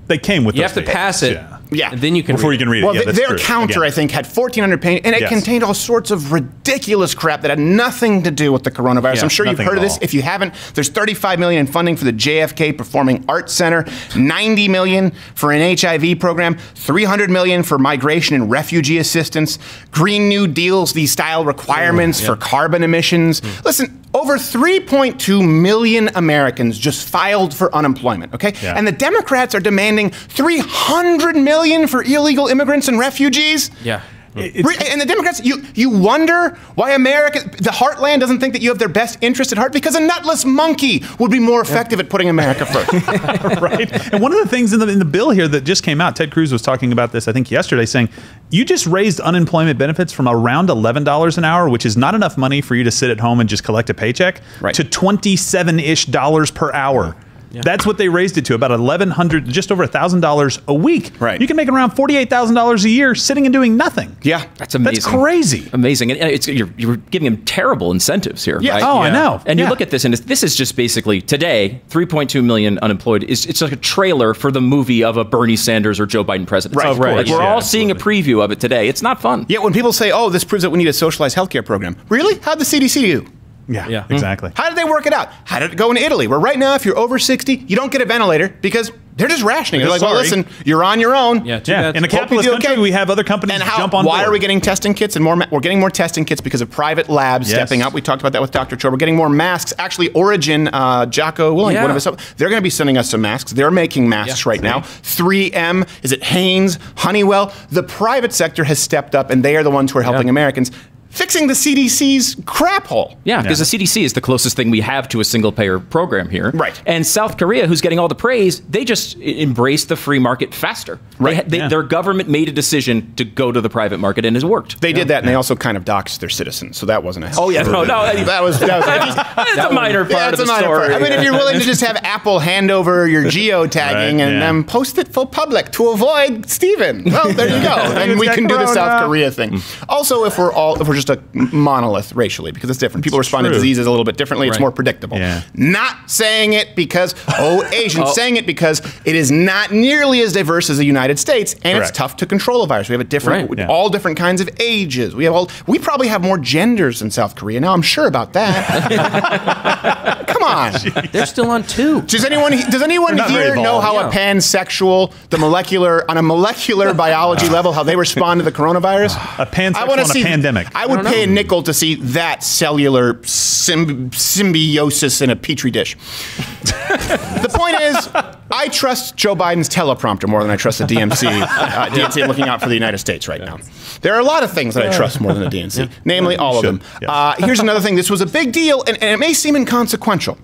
They came with
You have to
dates.
pass it.
Yeah.
Yeah.
And then you can
Before
read
you can read it.
Well,
yeah, that's
their
true.
counter,
Again.
I think, had 1,400 pages, and it
Yes.
contained all sorts of ridiculous crap that had nothing to do with the coronavirus.
Yeah,
I'm sure you've heard of this. If you haven't, there's 35 million in funding for the JFK Performing Arts Center, 90 million for an HIV program, 300 million for migration and refugee assistance, Green New Deals, these style requirements for carbon emissions.
Hmm.
Listen, over 3.2 million Americans just filed for unemployment, okay?
Yeah.
And the Democrats are demanding 300 million for illegal immigrants and refugees.
Yeah.
Re- and the Democrats, you, you wonder why America, the heartland doesn't think that you have their best interest at heart because a nutless monkey would be more effective at putting America first.
right? And one of the things in the in the bill here that just came out, Ted Cruz was talking about this, I think yesterday, saying you just raised unemployment benefits from around eleven dollars an hour, which is not enough money for you to sit at home and just collect a paycheck,
Right.
to twenty seven ish dollars per hour. That's what they raised it to about eleven hundred, just over thousand dollars a week. Right. You can make around forty eight thousand dollars a year sitting and doing nothing.
Yeah,
that's amazing.
That's crazy.
Amazing, and uh, it's you're, you're giving them terrible incentives here.
Yeah.
right?
Oh, I know.
And you look at this, and it's, this is just basically today, 3.2 million unemployed. Is it's like a trailer for the movie of a Bernie Sanders or Joe Biden presidency.
Right, of
Like,
course.
we're
Yeah,
all seeing a preview of it today. It's not fun.
Yet when people say, "Oh, this proves that we need a socialized healthcare program," really? How'd the CDC do?
Yeah,
Yeah.
exactly.
How did they work it out? How did it go in Italy? Where right now, if you're over 60, you don't get a ventilator because they're just rationing. They're like, well, listen, you're on your own.
Yeah, yeah. in a
Hope you
capitalist country,
okay.
we have other companies
And how,
jump on
why
board.
are we getting testing kits and more? Ma- we're getting more testing kits because of private labs
Yes.
stepping up. We talked about that with Dr. Cho. We're getting more masks. Actually, Origin, uh, Jocko Willink,
Yeah.
one of us, they're going to be sending us some masks. They're making masks right now. 3M, is it Hanes, Honeywell? The private sector has stepped up, and they are the ones who are helping Americans. Fixing the CDC's crap hole.
Yeah, because the CDC is the closest thing we have to a single payer program here. Right. And South Korea, who's getting all the praise, they just embraced the free market faster. Right. They, they,
Yeah.
Their government made a decision to go to the private market and has worked.
They did that, and they also kind of doxed their citizens, so that wasn't a.
Oh, yeah, no, no,
that was that was
That's a minor part
that's
of
a
the
minor
story.
part. I mean, if you're willing to just have Apple hand over your geotagging
Right,
and
yeah.
um, post it for public to avoid Steven, well, there you go.
And
we can do the South. Korea thing. Also, if we're all if we're just a monolith racially, because it's different. People respond to diseases a little bit differently. It's more predictable.
Yeah.
Not saying it because oh Asians,
Oh.
saying it because it is not nearly as diverse as the United States, and
Correct.
it's tough to control a virus. We have a different,
Right. Yeah.
all different kinds of ages. We have all. We probably have more genders in South Korea now. I'm sure about that. Come on.
They're still on two.
Does anyone does anyone
They're not very
here know how
Yeah.
a pansexual, the molecular on a molecular biology level, how they respond to the coronavirus?
A pansexual
I wanna
a pandemic.
I would pay a nickel to see that cellular symb- symbiosis in a petri dish. the point is, I trust Joe Biden's teleprompter more than I trust the DMC. Uh, DNC looking out for the United States right now. There are a lot of things that I trust more than the DNC, namely all of them. Uh, here's another thing. This was a big deal, and, and it may seem inconsequential.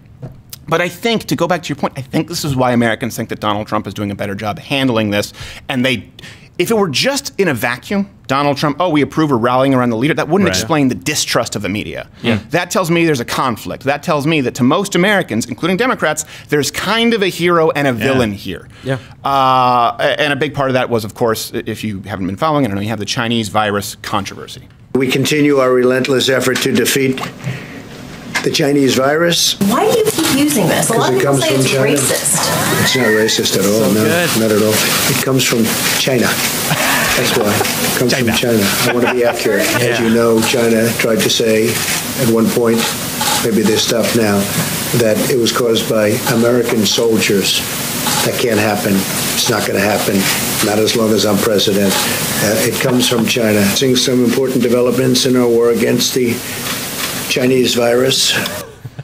But I think, to go back to your point, I think this is why Americans think that Donald Trump is doing a better job handling this. And they, if it were just in a vacuum, Donald Trump, oh, we approve or rallying around the leader, that wouldn't
Right.
explain the distrust of the media.
Yeah.
That tells me there's a conflict. That tells me that to most Americans, including Democrats, there's kind of a hero and a villain here.
Yeah.
Uh, and a big part of that was, of course, if you haven't been following, I don't know, you have the Chinese virus controversy.
We continue our relentless effort to defeat the Chinese virus.
Why do you keep using this? A lot of
Because it
people
comes
say
from
it's
China.
racist.
It's not racist at all. no,
good.
not at all. It comes from China. That's why. It comes from China. I want to be accurate. As you know, China tried to say at one point, maybe they stopped now, that it was caused by American soldiers. That can't happen. It's not going to happen. Not as long as I'm president. Uh, it comes from China. Seeing some important developments in our war against the Chinese virus.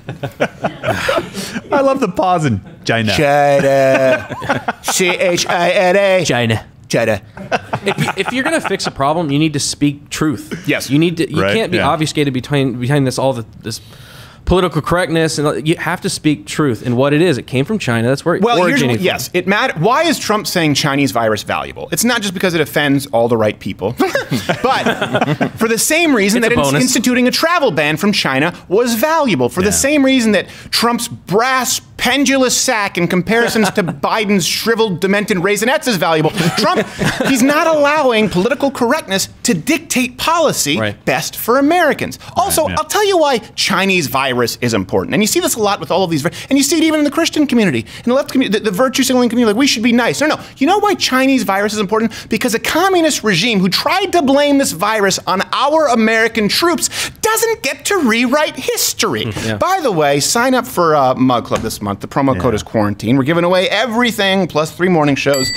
I love the pause in China.
China. C H I N A.
China.
China.
if, you, if you're going to fix a problem, you need to speak truth.
Yes.
You need to. You
Right,
can't be
yeah.
obfuscated behind behind this all the this political correctness, and uh, you have to speak truth and what it is. It came from China. That's where it
Well,
originated.
yes, it matter. Why is Trump saying Chinese virus valuable? It's not just because it offends all the right people, but for the same reason
It's
that ins- instituting a travel ban from China was valuable. For
Yeah.
the same reason that Trump's brass pendulous sack in comparisons to Biden's shriveled, demented raisinets is valuable. Trump, he's not allowing political correctness to dictate policy
Right.
best for Americans. Also,
yeah.
I'll tell you why Chinese virus is important. And you see this a lot with all of these, and you see it even in the Christian community, in the left community, the, the virtue signaling community, like we should be nice. No, no. You know why Chinese virus is important? Because a communist regime who tried to blame this virus on our American troops doesn't get to rewrite history.
yeah.
By the way, sign up for uh, Mug Club this month. The promo code is quarantine. We're giving away everything plus three morning shows.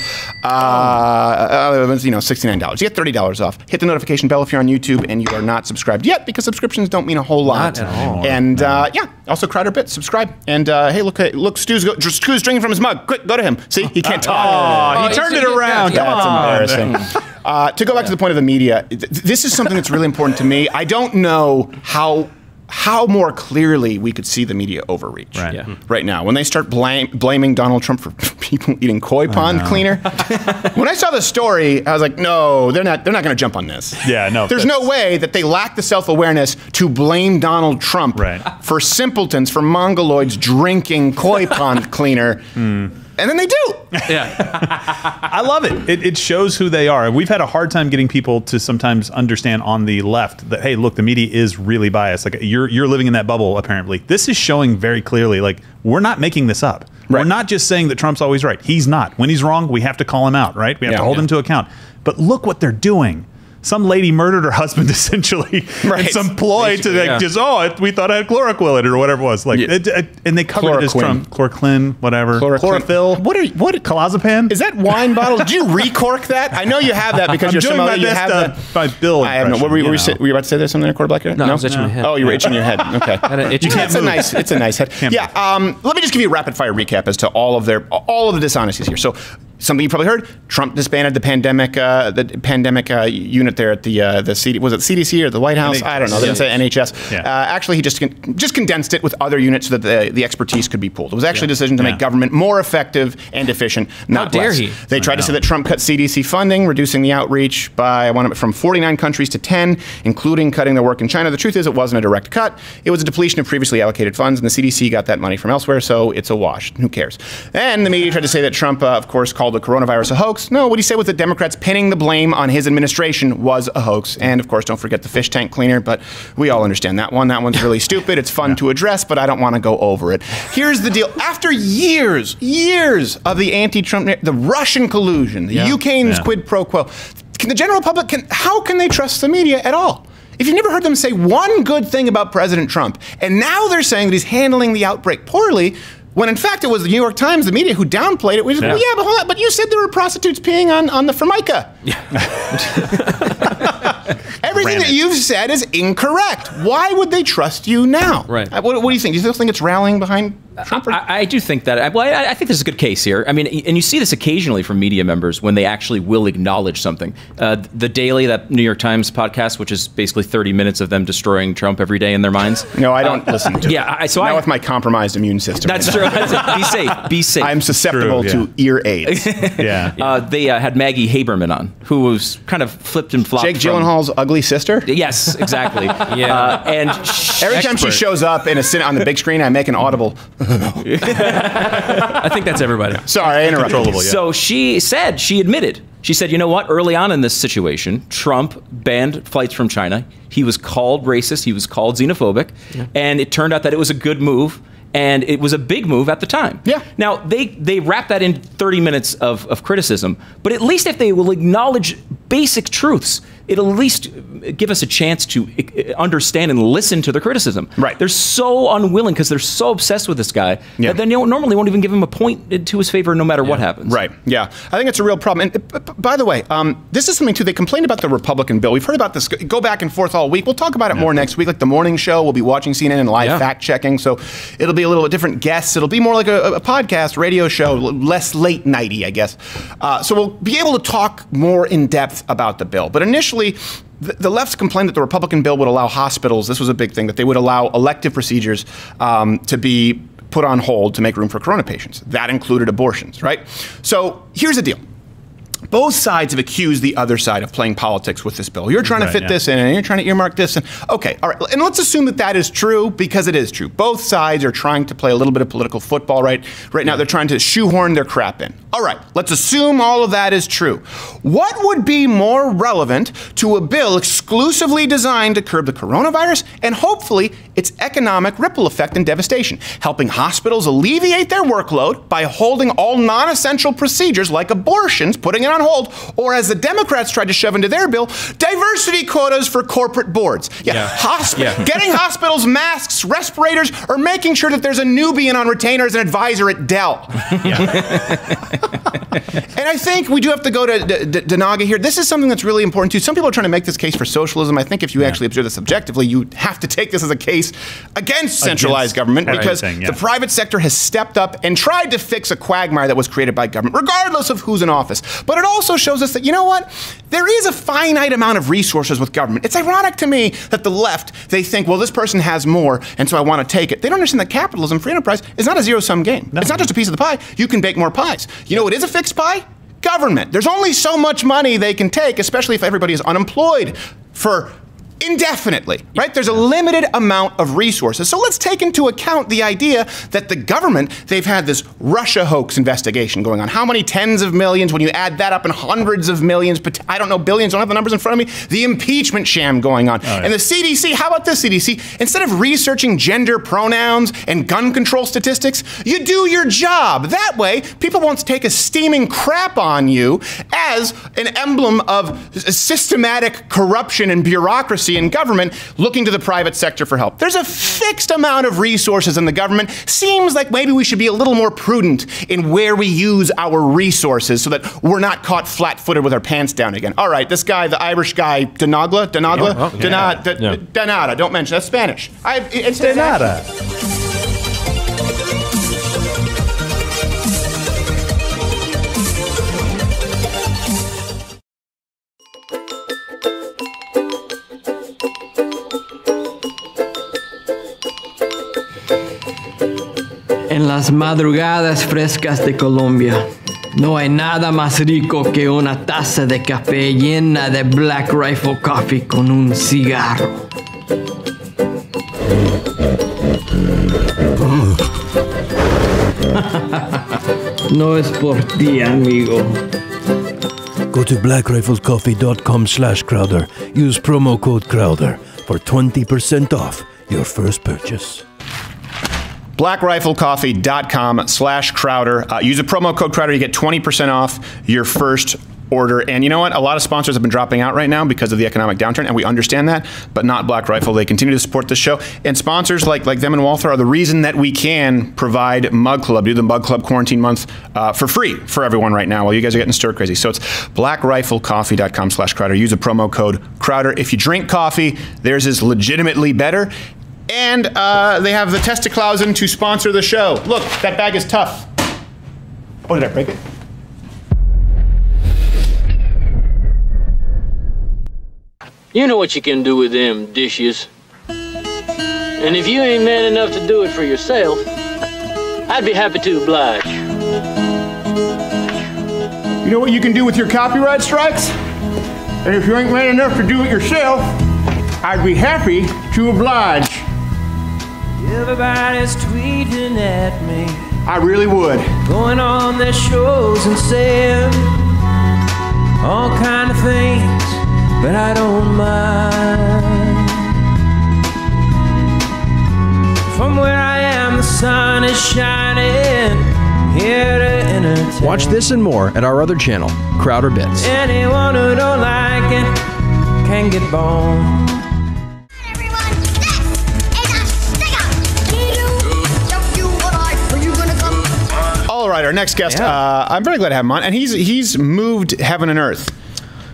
Uh, uh, you know, sixty nine dollars. You get thirty dollars off. Hit the notification bell if you're on YouTube and you are not subscribed yet, because subscriptions don't mean a whole lot.
Not at all.
And uh, yeah, also Crowder Bit, subscribe. And uh, hey, look, uh, look, Stu's, go, Stu's drinking from his mug. Quick, go to him. See, he can't talk.
Oh, he turned it around.
That's embarrassing. Uh, to go back to the point of the media, th- this is something that's really important to me. I don't know how how more clearly we could see the media overreach
Right.
Yeah. Hmm.
right now when they start blame, blaming Donald Trump for people eating koi pond
know.
cleaner. when I saw the story, I was like, no, they're not. They're not going to jump on this.
Yeah, no.
There's no way that they lack the self-awareness to blame Donald Trump for simpletons, for mongoloids drinking koi pond cleaner. Hmm. And then they do. Yeah.
I love it. it. It shows who they are. We've had a hard time getting people to sometimes understand on the left that hey, look, the media is really biased. Like you're you're living in that bubble. Apparently, this is showing very clearly. Like we're not making this up. We're not just saying that Trump's always right. He's not. When he's wrong, we have to call him out. Right? We have
Yeah.
to hold
Yeah.
him to account. But look what they're doing. Some lady murdered her husband essentially in
Right.
some ploy to
Basically,
like
yeah.
just oh it, we thought I had chloroquil in it or whatever it was like it, it- and they covered it as
Chloroquine.
Trump chloroquine whatever
Chloroquine.
chlorophyll
What are what?
clozapam
Is that wine bottle? Did you recork that? I know you have that because
I'm
you're
doing
somehow
my
you
best,
have
uh,
that.
my Bill
I have no. What were, you-
impression,
were, you
you
say, were you about to say there's something in quarterback here?
No, I was itching my head.
Oh, you were itching your head. Okay.
had an itchy
Yeah,
head.
it's a nice. It's a nice head. yeah. Um, let me just give you a rapid fire recap as to all of their all of the dishonesties here. So. Something you probably heard: Trump disbanded the pandemic, uh, the pandemic uh, unit there at the uh, the CD, was it CDC or the White House? I don't know. They didn't say NHS.
Yeah.
Uh, actually, he just con- just condensed it with other units so that the, the expertise could be pooled. It was actually a decision to
Yeah.
make government more effective and efficient. Not
dare
less.
he.
They tried to say that Trump cut CDC funding, reducing the outreach by I want to- from 49 countries to 10, including cutting their work in China. The truth is, it wasn't a direct cut. It was a depletion of previously allocated funds, and the CDC got that money from elsewhere, so it's a wash. Who cares? And the media tried to say that Trump, uh, of course, called the coronavirus a hoax. No, what he said was that Democrats pinning the blame on his administration was a hoax. And of course, don't forget the fish tank cleaner, but we all understand that one. That one's really stupid. It's fun to address, but I don't want to go over it. Here's the deal. After years, years of the anti-Trump, the Russian collusion, the
Yeah.
UK's
Yeah.
quid pro quo, can the general public, can, how can they trust the media at all? If you've never heard them say one good thing about President Trump, and now they're saying that he's handling the outbreak poorly, when in fact it was the New York Times, the media, who downplayed it. We just,
Yeah.
well, yeah, but hold on, but you said there were prostitutes peeing on, on the Formica. Everything
Ran
that
it.
you've said is incorrect. Why would they trust you now?
Right.
Uh, What, what do you think? Do you still think it's rallying behind Trump? or-
I, I do think that. Well, I, I think there's a good case here. I mean, and you see this occasionally from media members when they actually will acknowledge something. Uh, the Daily, that New York Times podcast, which is basically 30 minutes of them destroying Trump every day in their minds.
no, I don't listen to it.
Yeah, I, so
Not
I.
with my compromised immune system.
That's true. be safe. Be safe.
I'm susceptible
True, yeah.
to ear aids.
yeah
Uh, they uh, had Maggie Haberman on, who was kind of flipped and flopped.
Jake
from-
Gyllenhaal's ugly sister.
Yes, exactly.
Yeah.
Uh, and
Every time she shows up in a cin- on the big screen, I make an audible.
I think that's everybody.
Sorry, I interrupted.
yeah.
So she said, she admitted, she said, you know what? Early on in this situation, Trump banned flights from China. He was called racist, he was called xenophobic, and it turned out that it was a good move. And it was a big move at the time.
Yeah.
Now they they wrap that in 30 minutes of, of criticism, but at least if they will acknowledge basic truths, it'll at least give us a chance to uh, understand and listen to the criticism.
Right.
They're so unwilling because they're so obsessed with this guy
Yeah.
that they don't- normally won't even give him a point to his favor no matter what happens.
Right. Yeah. I think it's a real problem. And by the way, um, this is something too. They complained about the Republican bill. We've heard about this go back and forth all week. We'll talk about it more next week. Like the morning show, we'll be watching CNN and live
Yeah.
fact checking. So it'll be a little different guests. It'll be more like a, a podcast, radio show, less late nighty, I guess. Uh, so we'll be able to talk more in depth about the bill. But initially. The left's complained that the Republican bill would allow hospitals, this was a big thing, that they would allow elective procedures um, to be put on hold to make room for corona patients. That included abortions, right? So here's the deal. Both sides have accused the other side of playing politics with this bill. You're trying
Right,
to fit
yeah.
this in, and you're trying to earmark this. And okay, all right, and let's assume that that is true because it is true. Both sides are trying to play a little bit of political football, right? Right now, they're trying to shoehorn their crap in. All right, let's assume all of that is true. What would be more relevant to a bill exclusively designed to curb the coronavirus and hopefully its economic ripple effect and devastation, helping hospitals alleviate their workload by holding all non-essential procedures like abortions, putting it on hold, or as the Democrats tried to shove into their bill, diversity quotas for corporate boards. Yeah,
Yeah.
hosp-
Yeah.
getting hospitals masks, respirators, or making sure that there's a Nubian on retainer as an advisor at Dell. And I think we do have to go to D- D- Denaga here. This is something that's really important too. Some people are trying to make this case for socialism. I think if you actually observe this objectively, you have to take this as a case against centralized
Against
government because
yeah.
the private sector has stepped up and tried to fix a quagmire that was created by government, regardless of who's in office. But it also shows us that, you know what? There is a finite amount of resources with government. It's ironic to me that the left, they think, well, this person has more, and so I want to take it. They don't understand that capitalism, free enterprise, is not a zero sum game. It's not just a piece of the pie. You can bake more pies. You know what is a fixed pie? Government. There's only so much money they can take, especially if everybody is unemployed for indefinitely, right? There's a limited amount of resources. So let's take into account the idea that the government, they've had this Russia hoax investigation going on. How many tens of millions, when you add that up in hundreds of millions, but I don't know, billions, I don't have the numbers in front of me, the impeachment sham going on. Oh, and the CDC, how about this CDC? Instead of researching gender pronouns and gun control statistics, you do your job. That way, people won't take a steaming crap on you as an emblem of systematic corruption and bureaucracy in government looking to the private sector for help. There's a fixed amount of resources in the government. Seems like maybe we should be a little more prudent in where we use our resources so that we're not caught flat-footed with our pants down again. All right, this guy, the Irish guy, Denagla, Denagla,
Yeah, oh, yeah.
Dena- De-
Yeah.
Denada. Don't mention that's Spanish. I, it's
Denada.
En las madrugadas frescas de Colombia, no hay nada más rico que una taza de café llena de Black Rifle Coffee con un cigarro. No es por ti, amigo.
Go to blackriflecoffee.com slash Crowder. Use promo code Crowder for 20% off your first purchase.
blackriflecoffee.com slash crowder. Uh, use a promo code crowder you get 20% off your first order. And you know what? A lot of sponsors have been dropping out right now because of the economic downturn and we understand that but not black rifle. They continue to support the show. And sponsors like like them and walther are the reason that we can provide mug club. Do the mug club quarantine month uh, for free for everyone right now while you guys are getting stir crazy. So it's blackriflecoffee.com slash crowder. Use a promo code crowder. If you drink coffee theirs is legitimately better and uh, they have the Testaclausen to sponsor the show. Look, that bag is tough. Oh, did I break it?
You know what you can do with them dishes. And if you ain't man enough to do it for yourself, I'd be happy to oblige.
You know what you can do with your copyright strikes? And if you ain't man enough to do it yourself, I'd be happy to oblige.
Everybody's tweeting at me.
I really would.
Going on their shows and saying all kind of things, but I don't mind. From where I am, the sun is shining. Here to entertain
Watch this and more at our other channel, Crowder Bits.
anyone who don't like it can get boned.
Right, our next guest. Uh, I'm very glad to have him on, and he's he's moved heaven and earth.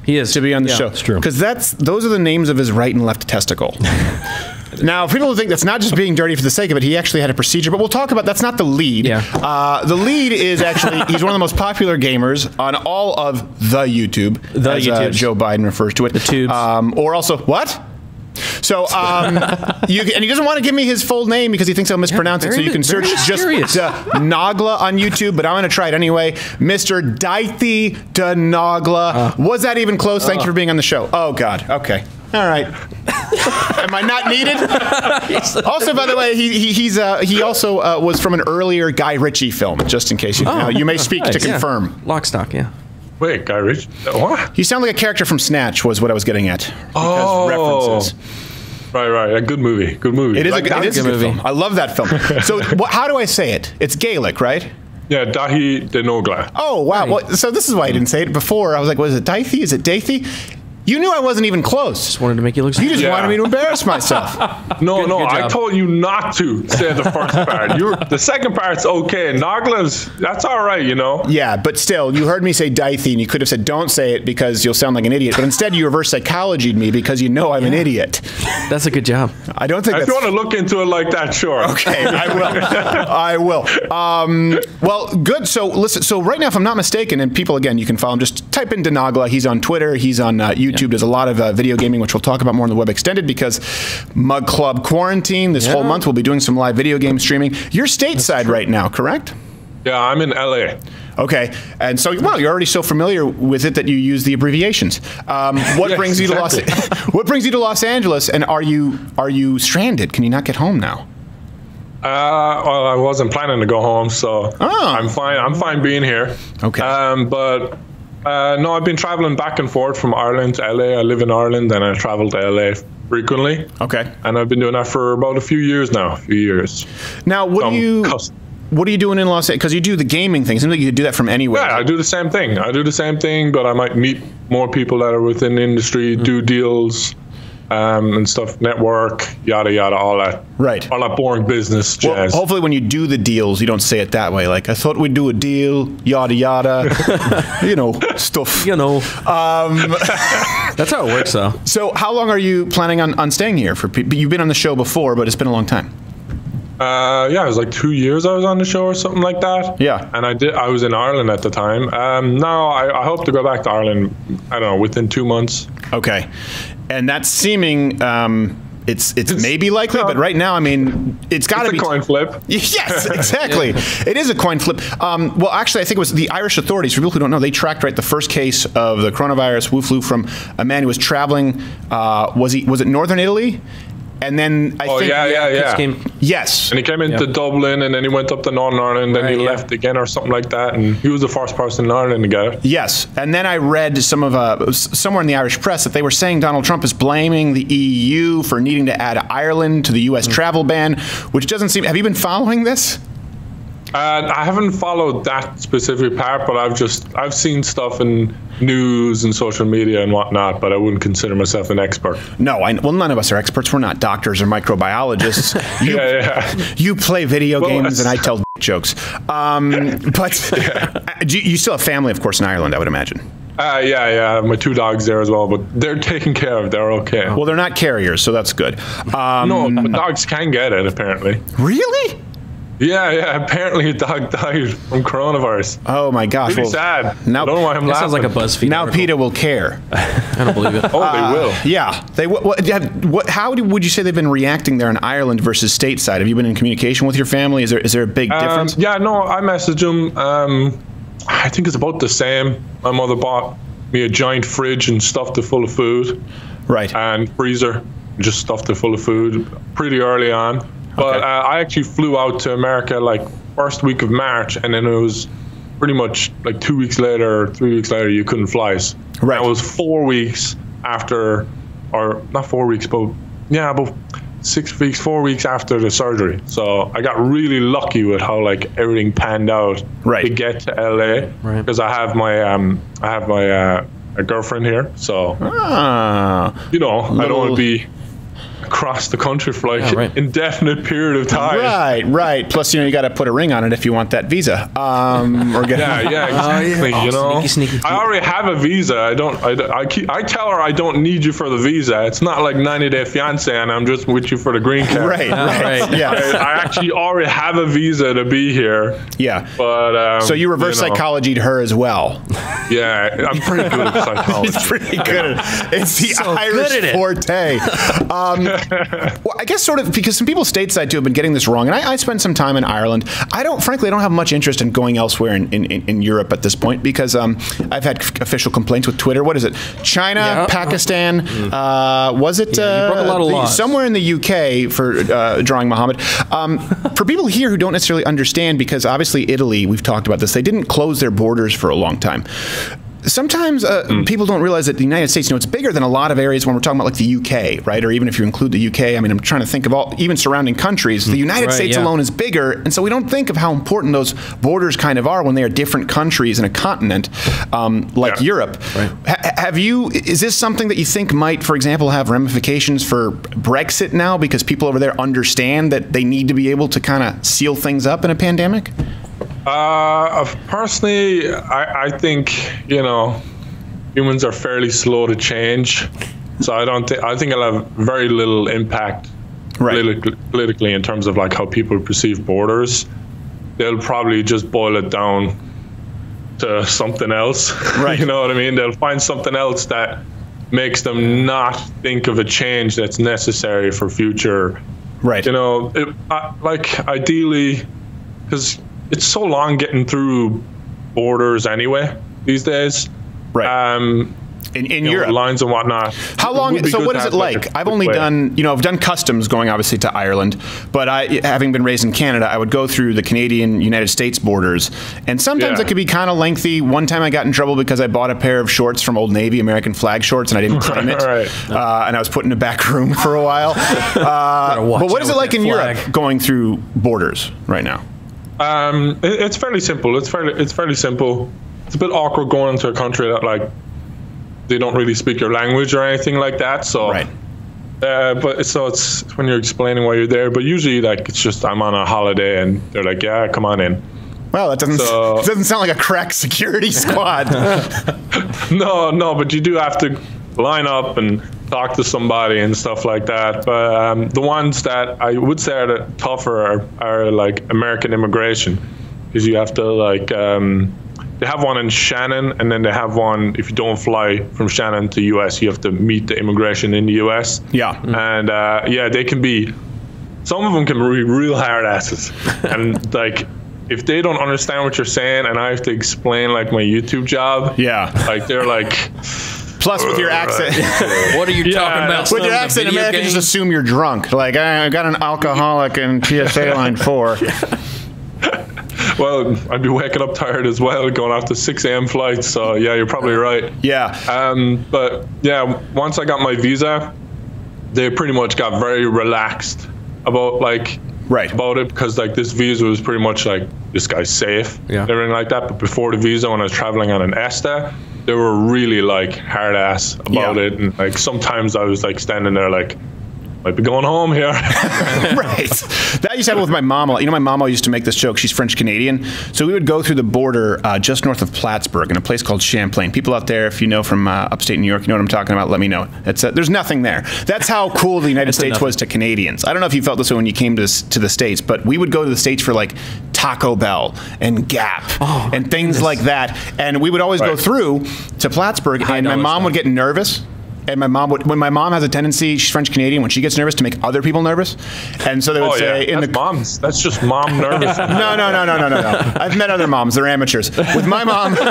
He is
to be on the
Yeah,
show.
it's true.
because that's those are the names of his right and left testicle. Now, people think that's not just being dirty for the sake of it. He actually had a procedure, but we'll talk about that's not the lead. Yeah. Uh, the lead is actually he's one of the most popular gamers on all of the YouTube.
The
as, uh, Joe Biden refers to it. The tubes. Um, or also what? So, um, you, and he doesn't want to give me his full name because he thinks I'll mispronounce it. So you can search just uh, Nagla on YouTube, but I'm going to try it anyway. Mr. Daithi Denagla.
Uh.
Was that even close? Thank you for being on the show. Oh, God. Okay. All right. Am I not needed? also, by the way, he, he he's uh, he also uh, was from an earlier Guy Ritchie film. Just in case you
Oh,
know, you may speak to
nice, yeah.
confirm.
Lock, stock, yeah.
Wait, Guy Ritchie? What?
You sound like a character from Snatch. Was what I was getting at.
Oh.
references.
Right, right. A good movie. Good movie.
It is,
Like
a, it is a good film. I love that film. So, wh- how do I say it? It's Gaelic, right?
Yeah, Daithi DeNogla.
Oh wow! Well, so this is why I didn't say it before. I was like, was it Daithi? Is it Dathy? You knew I wasn't even close.
Just wanted to make you look.
You just
Yeah.
wanted me to embarrass myself.
No,
Good-
no,
good
I told you not to say the first part. You're, the second part's okay. Nagla's, that's all right, you know?
Yeah, but still, you heard me say Dythe, and you could have said, don't say it because you'll sound like an idiot. But instead, you reverse psychologied me because you know I'm an idiot.
That's a good job.
I don't think
If
that's.
you want to look into it like that, sure.
Okay, I will. I will. Um, well, good. So listen. So right now, if I'm not mistaken, and people again, you can follow him. Just type in Denagla. He's on Twitter. He's on uh, YouTube. YouTube does a lot of uh, video gaming, which we'll talk about more in the web extended because Mug Club quarantine this whole month. We'll be doing some live video game streaming. You're stateside right now, correct?
Yeah, I'm in LA.
Okay, and so well, you're already so familiar with it that you use the abbreviations. Um, what
Yes,
brings you to Los?
exactly.
what brings you to Los Angeles? And are you are you stranded? Can you not get home now?
Uh, well, I wasn't planning to go home, so
Oh.
I'm fine. I'm fine being here.
Okay.
Um, but uh, no, I've been traveling back and forth from Ireland to LA. I live in Ireland, and I travel to LA frequently.
Okay.
And I've been doing that for about a few years now. A few years.
Now, what
Um,
do you
cus-
what are you doing in Los Angeles? Because you do the gaming thing. Seems like you could do that from anywhere.
Yeah, I do the same thing. I do the same thing, but I might meet more people that are within the industry, do deals, um, and stuff, network, yada yada, all that.
Right.
All that boring business jazz.
Well, hopefully, when you do the deals, you don't say it that way. Like I thought we'd do a deal, yada yada, you know, stuff.
You know,
Um,
that's how it works, though.
so, how long are you planning on, on staying here? For pe- you've been on the show before, but it's been a long time.
Uh, yeah, it was like two years I was on the show or something like that.
Yeah.
And I did. I was in Ireland at the time. Um, no, I, I hope to go back to Ireland. I don't know within two months.
Okay, and that's seeming. Um, it's, it's maybe likely, but right now, I mean, it's got to be
a coin flip.
Yes, exactly. It is a coin flip. Um, well, actually, I think it was the Irish authorities. For people who don't know, they tracked right the first case of the coronavirus Wu flu from a man who was traveling. Uh, was he? Was it northern Italy? And then I
Oh
think
yeah, yeah, yeah.
Came,
yes,
And he came into Dublin, and then he went up to Northern Ireland, and then he
yeah.
left again or something like that. And he was the first person in Ireland to get it.
Yes, and then I read some of uh, somewhere in the Irish press that they were saying Donald Trump is blaming the EU for needing to add Ireland to the
Hmm.
U.S. travel ban, which doesn't seem. Have you been following this?
Uh, I haven't followed that specific part, but I've just I've seen stuff in news and social media and whatnot. But I wouldn't consider myself an expert.
No, I, well, none of us are experts. We're not doctors or microbiologists. You,
Yeah, yeah.
you play video
Well,
games and I tell jokes. Um, but do you, you still have family, of course, in Ireland, I would imagine.
Uh, yeah, yeah. My two dogs there as well, but they're taken care of. They're okay.
Well, they're not carriers, so that's good. Um,
no, but dogs can get it apparently.
Really?
Yeah, yeah. Apparently, a dog died from coronavirus.
Oh my gosh!
Pretty
well,
sad.
Now,
I don't know why I'm
that
laughing.
sounds like a BuzzFeed.
now
article.
PETA will care.
I don't believe it.
Oh,
Uh,
they will.
Yeah, they. What, what, what, how would you say they've been reacting there in Ireland versus stateside? Have you been in communication with your family? Is there is there a big
Um,
difference?
yeah, no, I messaged him. Um, I think it's about the same. My mother bought me a giant fridge and stuffed it full of food.
Right.
And freezer, just stuffed it full of food pretty early on. But
Okay.
uh, I actually flew out to America like first week of March, and then it was pretty much like two weeks later, three weeks later, you couldn't fly.
Right.
It was four weeks after, or not four weeks, but yeah, about six weeks, four weeks after the surgery. So I got really lucky with how like everything panned out
Right.
to get to LA
Right.
because I have my um I have my uh, a girlfriend here, so
Ah,
you know I don't want to be across the country for like
Yeah, right.
indefinite period of time.
right, right. Plus, you know, you got to put a ring on it if you want that visa. Um, or get,
Yeah, yeah,
Oh,
exactly.
Oh,
you know,
sneaky, sneaky.
I already have a visa. I don't. I, I, keep, I tell her I don't need you for the visa. It's not like 90 Day Fiance and I'm just with you for the green card.
Right, right,
right.
yeah,
I, I actually already have a visa to be here,
yeah.
but um,
So you reverse
know,
psychology to her as well.
Yeah, I'm pretty good at psychology.
He's pretty good at. It's the
So good
Irish
at it.
forte. Um, well, I guess sort of because some people stateside too have been getting this wrong, and I, I spent some time in Ireland. I don't, frankly, I don't have much interest in going elsewhere in, in, in Europe at this point because um, I've had official complaints with Twitter. What is it? China,
Yeah.
Pakistan. Uh, was it
Yeah, you broke a lot of
the- somewhere in the UK for uh, drawing Muhammad? Um, for people here who don't necessarily understand, because obviously Italy, we've talked about this, they didn't close their borders for a long time sometimes uh, people don't realize that the United States, you know, it's bigger than a lot of areas when we're talking about like the UK, right? Or even if you include the UK, I mean, I'm trying to think of all, even surrounding countries. The United
Right,
States
yeah.
alone is bigger, and so we don't think of how important those borders kind of are when they are different countries in a continent um, like Europe. Ha- have you? Is this something that you think might, for example, have ramifications for Brexit now because people over there understand that they need to be able to kind of seal things up in a pandemic?
Uh, personally, I, I think you know humans are fairly slow to change, so I don't think I think it'll have very little impact politi- politically in terms of like how people perceive borders. They'll probably just boil it down to something else. Right. you know what I mean? They'll find something else that makes them not think of a change that's necessary for future.
Right.
You know, it, I, like ideally, because it's so long getting through borders anyway these days.
Right.
Um,
in in
you know,
Europe.
lines and whatnot.
How long? So
good
what
to
is it
like,
like?
a
I've only
way.
done, you know, I've done customs going obviously to Ireland, but I, having been raised in Canada, I would go through the Canadian United States borders, and sometimes
Yeah.
it could be kind of lengthy. One time I got in trouble because I bought a pair of shorts from Old Navy, American flag shorts, and I didn't claim it,
Right.
uh, and I was put in a back room for a while. Uh, but what is it like in
flag.
Europe going through borders right now?
Um, it, it's fairly simple. It's fairly it's fairly simple. It's a bit awkward going into a country that like they don't really speak your language or anything like that. So right. Uh, but so it's when you're explaining why you're there. But usually, like it's just I'm on a holiday, and they're like, "Yeah, come on in."
Well, that doesn't
So-
doesn't sound like a crack security squad.
no, no, but you do have to line up and talk to somebody and stuff like that. But um, the ones that I would say are tougher are, are like American immigration, because you have to like um, they have one in Shannon, and then they have one if you don't fly from Shannon to US, you have to meet the immigration in the US.
Yeah,
and uh, yeah, they can be. Some of them can be real hard asses, and like. If they don't understand what you're saying, and I have to explain like my YouTube job,
yeah,
like they're like,
Plus, with your accent,
what are you
Yeah,
talking about?
With your accent,
video
Americans
game?
just assume you're drunk. Like I got an alcoholic in TSA line four.
Well, I'd be waking up tired as well, going off the 6 a.m. flights. So yeah, you're probably right.
Yeah.
Um, but yeah, once I got my visa, they pretty much got very relaxed about like
right
about it because like this visa was pretty much like this guy's safe,
Yeah.
everything like that. But before the visa, when I was traveling on an ESTA, they were really like hard ass about
Yeah.
it, and like sometimes I was like standing there like. Might be going home here.
right. That used to happen with my mom. You know, my mama used to make this joke. She's French Canadian. So we would go through the border uh, just north of Plattsburgh in a place called Champlain. People out there, if you know from uh, upstate New York, you know what I'm talking about, let me know. It's, uh, there's nothing there. That's how cool the United States was to Canadians. I don't know if you felt this way when you came to, s- to the States, but we would go to the States for like Taco Bell and Gap and things like that. And we would always go through to Plattsburgh, and my mom would get nervous. And my mom would, when my mom has a tendency, she's French Canadian, when she gets nervous to make other people nervous. And so they would
oh
say,
yeah,
in
that's
the
moms. That's just mom nervous.
no, no, no, no, no, no, no. I've met other moms. They're amateurs. With my mom,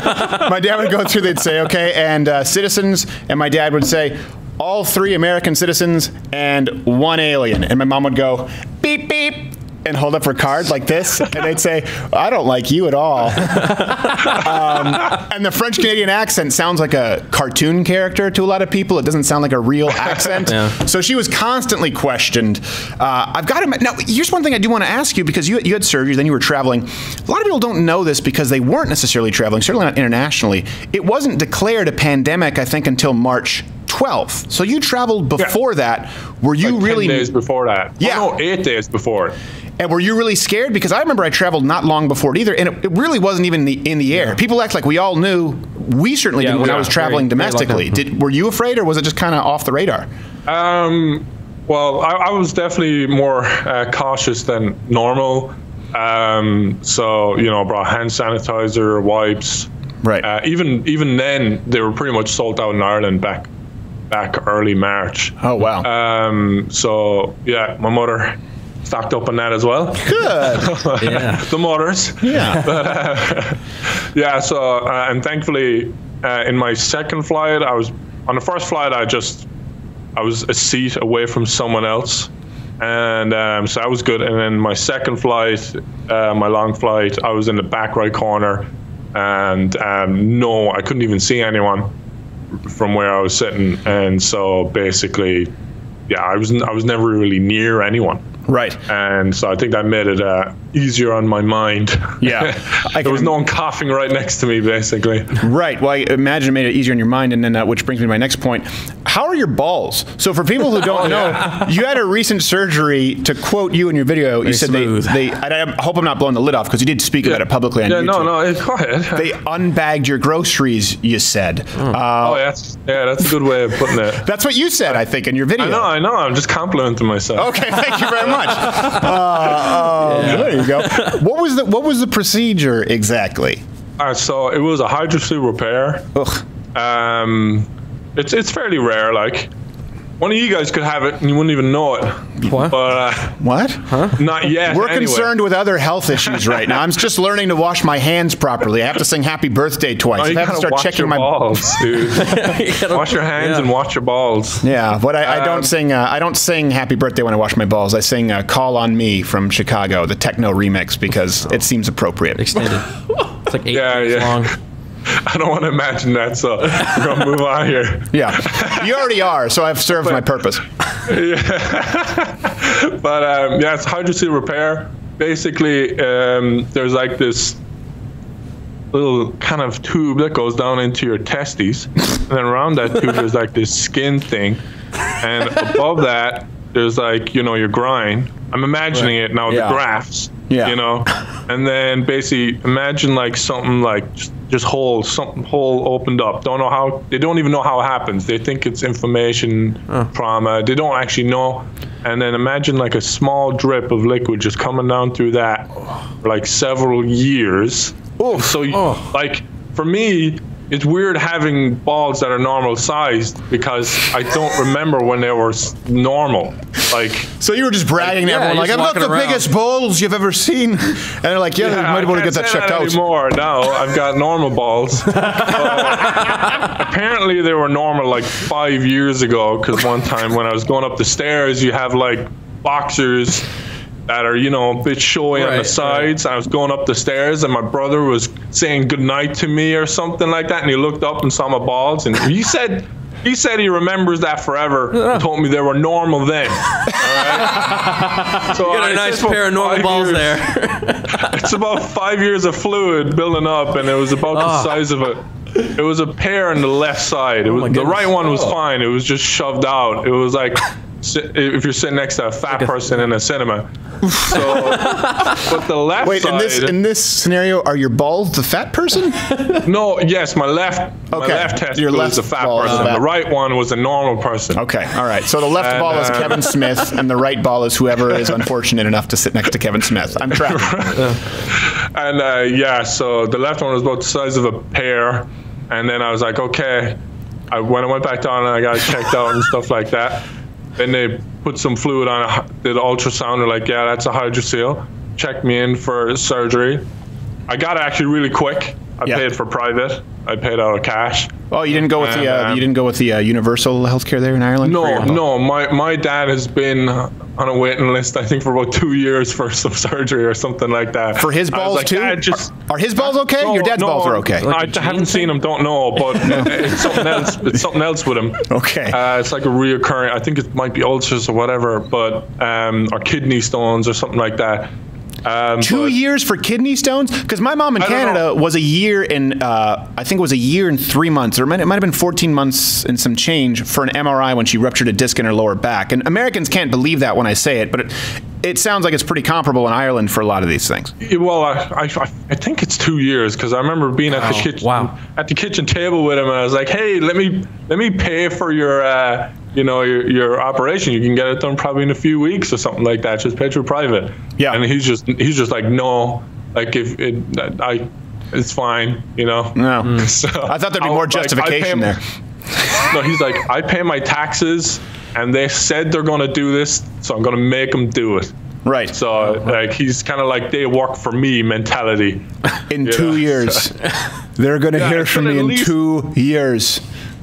my dad would go through. They'd say, "Okay," and uh, citizens, and my dad would say, "All three American citizens and one alien." And my mom would go, "Beep beep." And hold up her card like this, and they'd say, "I don't like you at all." um, and the French Canadian accent sounds like a cartoon character to a lot of people. It doesn't sound like a real accent. So she was constantly questioned. Uh, I've got to now. Here's one thing I do want to ask you because you you had surgery, then you were traveling. A lot of people don't know this because they weren't necessarily traveling, certainly not internationally. It wasn't declared a pandemic, I think, until March 12th. So you traveled before that. Were you
Like 10
really
days before that?
Yeah.
Oh, no, eight days before.
And were you really scared? Because I remember I traveled not long before it either, and it, it really wasn't even in the, in the air. People act like we all knew. We certainly
Yeah,
didn't when I was traveling
very- very
domestically.
down.
Did were you afraid, or was it just kind of off the radar?
Um, well, I, I was definitely more uh, cautious than normal. Um, so you know, I brought hand sanitizer, wipes.
Right.
Uh, even even then, they were pretty much sold out in Ireland back back early March.
Oh wow.
Um, so yeah, my mother stocked up on that as well.
Good.
yeah. the motors.
Yeah.
But, uh, yeah. So uh, and thankfully, uh, in my second flight, I was on the first flight. I just I was a seat away from someone else, and um, so that was good. And then my second flight, uh, my long flight, I was in the back right corner, and um, no, I couldn't even see anyone from where I was sitting, and so basically, yeah, I was I was never really near anyone.
Right.
And so I think that made it uh, easier on my mind.
Yeah.
there was no one coughing right next to me, basically.
Right. Well, I imagine it made it easier on your mind, and then uh, which brings me to my next point. How are your balls? So, for people who don't
Oh,
know,
yeah.
you had a recent surgery. To quote you in your video, you said
smooth.
they, they. I I hope I'm not blowing the lid off because you did speak about it publicly on
Yeah,
YouTube.
no, no, it's quiet.
They unbagged your groceries. You said. Uh,
oh, yeah, that's, yeah, that's a good way of putting it.
That's what you said, I think, in your video.
I know, I know. I'm just complimenting myself.
Okay, thank you very much. Uh, um, Go. What was the What was the procedure exactly?
Uh, so it was a hydrocele repair.
Ugh.
Um, it's it's fairly rare. Like one of you guys could have it and you wouldn't even know it.
What?
But uh,
What? Huh?
not yet.
We're
anyway.
concerned with other health issues right now. I'm just learning to wash my hands properly. I have to sing happy birthday twice.
Oh,
I
you
have to start
wash
checking
your
my
balls, dude. wash your hands
Yeah.
and wash your balls.
Yeah, but I, I
Um,
don't sing. Uh, I don't sing "Happy Birthday" when I wash my balls. I sing uh, "Call on Me" from Chicago, the techno remix, because it seems appropriate.
Extended. It's like eight
Yeah,
minutes
yeah.
long.
I don't want to imagine that, so we're gonna move on here.
Yeah, you already are, so I've served my purpose.
Yeah, but um, yeah, it's hydrocele repair. Basically, um, there's like this little kind of tube that goes down into your testes, and then around that tube there's like this skin thing, and above that there's like you know your groin. I'm imagining it now,
Yeah.
the grafts.
Yeah.
You know, and then basically imagine like something like just, just hole, something hole opened up. Don't know how. They don't even know how it happens. They think it's inflammation, trauma. They don't actually know. And then imagine like a small drip of liquid just coming down through that for like several years. Oh, so you, like for me, it's weird having balls that are normal sized because I don't remember when they were normal. Like,
So you were just bragging to
Yeah,
everyone, like, "I've got the
around.
biggest balls you've ever seen," and they're like, "Yeah, you might want to get that
say
checked out."
anymore. No, I've got normal balls. But apparently, they were normal like five years ago. Because one time when I was going up the stairs, you have like boxers that are you know a bit showy on the
Right,
sides. I was going up the stairs, and my brother was saying goodnight to me or something like that, and he looked up and saw my balls, and he said. He said he remembers that forever. He told me they were normal then. All right? So
You got a
I
nice pair of normal balls
years-
there.
it's about five years of fluid building up, and it was about the
Ah.
size of a. It was a pear on the left side. It was, the right one was
Oh.
fine. It was just shoved out. It was like si- if you're sitting next to a fat person in a cinema. So, but the left
Wait,
side.
in this in this scenario, are your balls the fat person?
no, yes, my left, my
Okay,
left testicle
your
was
left
a fat
ball
person.
fat.
The right one was a normal person.
Okay, all right. So the left
And,
ball is
uh,
Kevin Smith, and the right ball is whoever is unfortunate enough to sit next to Kevin Smith. I'm trapped.
And uh, yeah, so the left one was about the size of a pear. And then I was like, okay. I, when I went back down and I got checked out and stuff like that, then they put some fluid on it, did ultrasound. They're like, yeah, that's a hydrocele. Checked me in for surgery. I got it actually really quick. I paid for private. I paid out of cash.
Oh, you didn't go with the uh,
And,
you didn't go with the uh, universal healthcare there in Ireland.
No, no. My my dad has been on a waiting list. I think for about two years for some surgery or something like that.
For his balls
like,
too?
Just
Are his balls okay?
No,
Your dad's
no,
balls are okay.
I haven't seen him, don't know, but it's something else. It's something else with him.
Okay.
Uh, it's like a reoccurring. I think it might be ulcers or whatever, but um, or kidney stones or something like that. Um,
Two years for kidney stones? Because my mom in
I
Canada was a year in, uh, I think it was a year and three months, or it might, it might have been 14 months and some change for an MRI when she ruptured a disc in her lower back. And Americans can't believe that when I say it, but it, it sounds like it's pretty comparable in Ireland for a lot of these things.
Well, I, I, I think it's two years because I remember being at the
Wow.
kitchen at the kitchen table with him, and I was like, "Hey, let me let me pay for your uh, you know your, your operation. You can get it done probably in a few weeks or something like that. Just pay for private."
Yeah.
And he's just he's just like, "No, like if it, I, it's fine, you know."
No. Hmm.
So
I thought there'd be more
was like,
justification there.
no, he's like, I pay my taxes, and they said they're going to do this, so I'm going to make them do it.
Right.
So like he's kind of like they work for me mentality.
In two
know,
years,
so-
they're going to
Yeah,
hear from me in
least-
two years.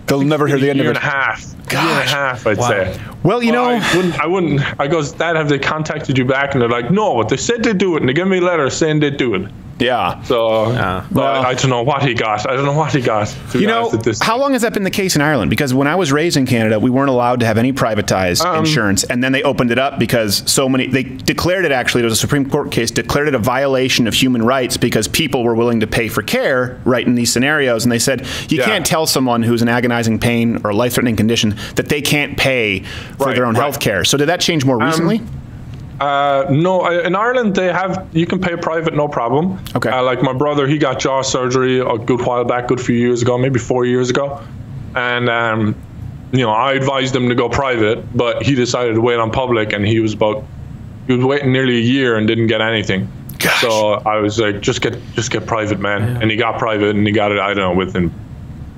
They'll never hear the end
year
of
and
it.
a half. Year and a half, I'd
Wow.
say.
Well, you know,
I wouldn't. I wouldn't. I goes, Dad, have they contacted you back? And they're like, No, but they said they do it, and they gave me a letter saying they do it.
Yeah.
So, but I don't know what he got. I don't know what he got.
You know,
this.
how long has that been the case in Ireland? Because when I was raised in Canada, we weren't allowed to have any privatized
Um,
insurance, and then they opened it up because so many. They declared it actually. There was a Supreme Court case declared it a violation of human rights because people were willing to pay for care right in these scenarios, and they said you
Yeah.
can't tell someone who's in agonizing pain or life-threatening condition that they can't pay for
Right,
their own
right.
health care. So did that change more
Um,
recently?
Uh, no, I- in Ireland they have you can pay private, no problem. Okay. Uh, like my brother, he got jaw surgery a good while back, good few years ago, maybe four years ago, and um, you know I advised him to go private, but he decided to wait on public, and he was about he was waiting nearly a year and didn't get anything. Gosh. So I was like, just get just get private, man, and he got private, and he got it. I don't know within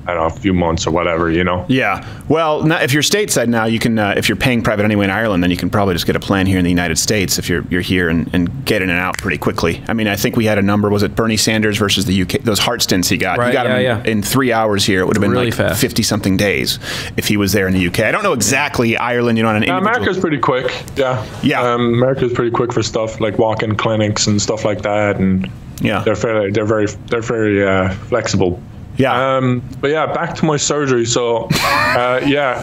I don't know a few months or whatever, you know.
Yeah. Well, now, if you're stateside now, you can. Uh, if you're paying private anyway in Ireland, then you can probably just get a plan here in the United States if you're you're here and, and get in and out pretty quickly. I mean, I think we had a number. Was it Bernie Sanders versus the UK? Those heart stents he got.
Right,
he got
yeah,
him
yeah.
in three hours here. It would have been
Really
like
fast.
fifty something days if he was there in the UK. I don't know exactly Ireland. You know, on an
Yeah,
individual.
America's pretty quick. Yeah.
Yeah.
Um, America's pretty quick for stuff like walk-in clinics and stuff like that, and
yeah,
they're fairly, they're very, they're very uh, flexible.
Yeah.
Um, but yeah, back to my surgery. So, uh, yeah,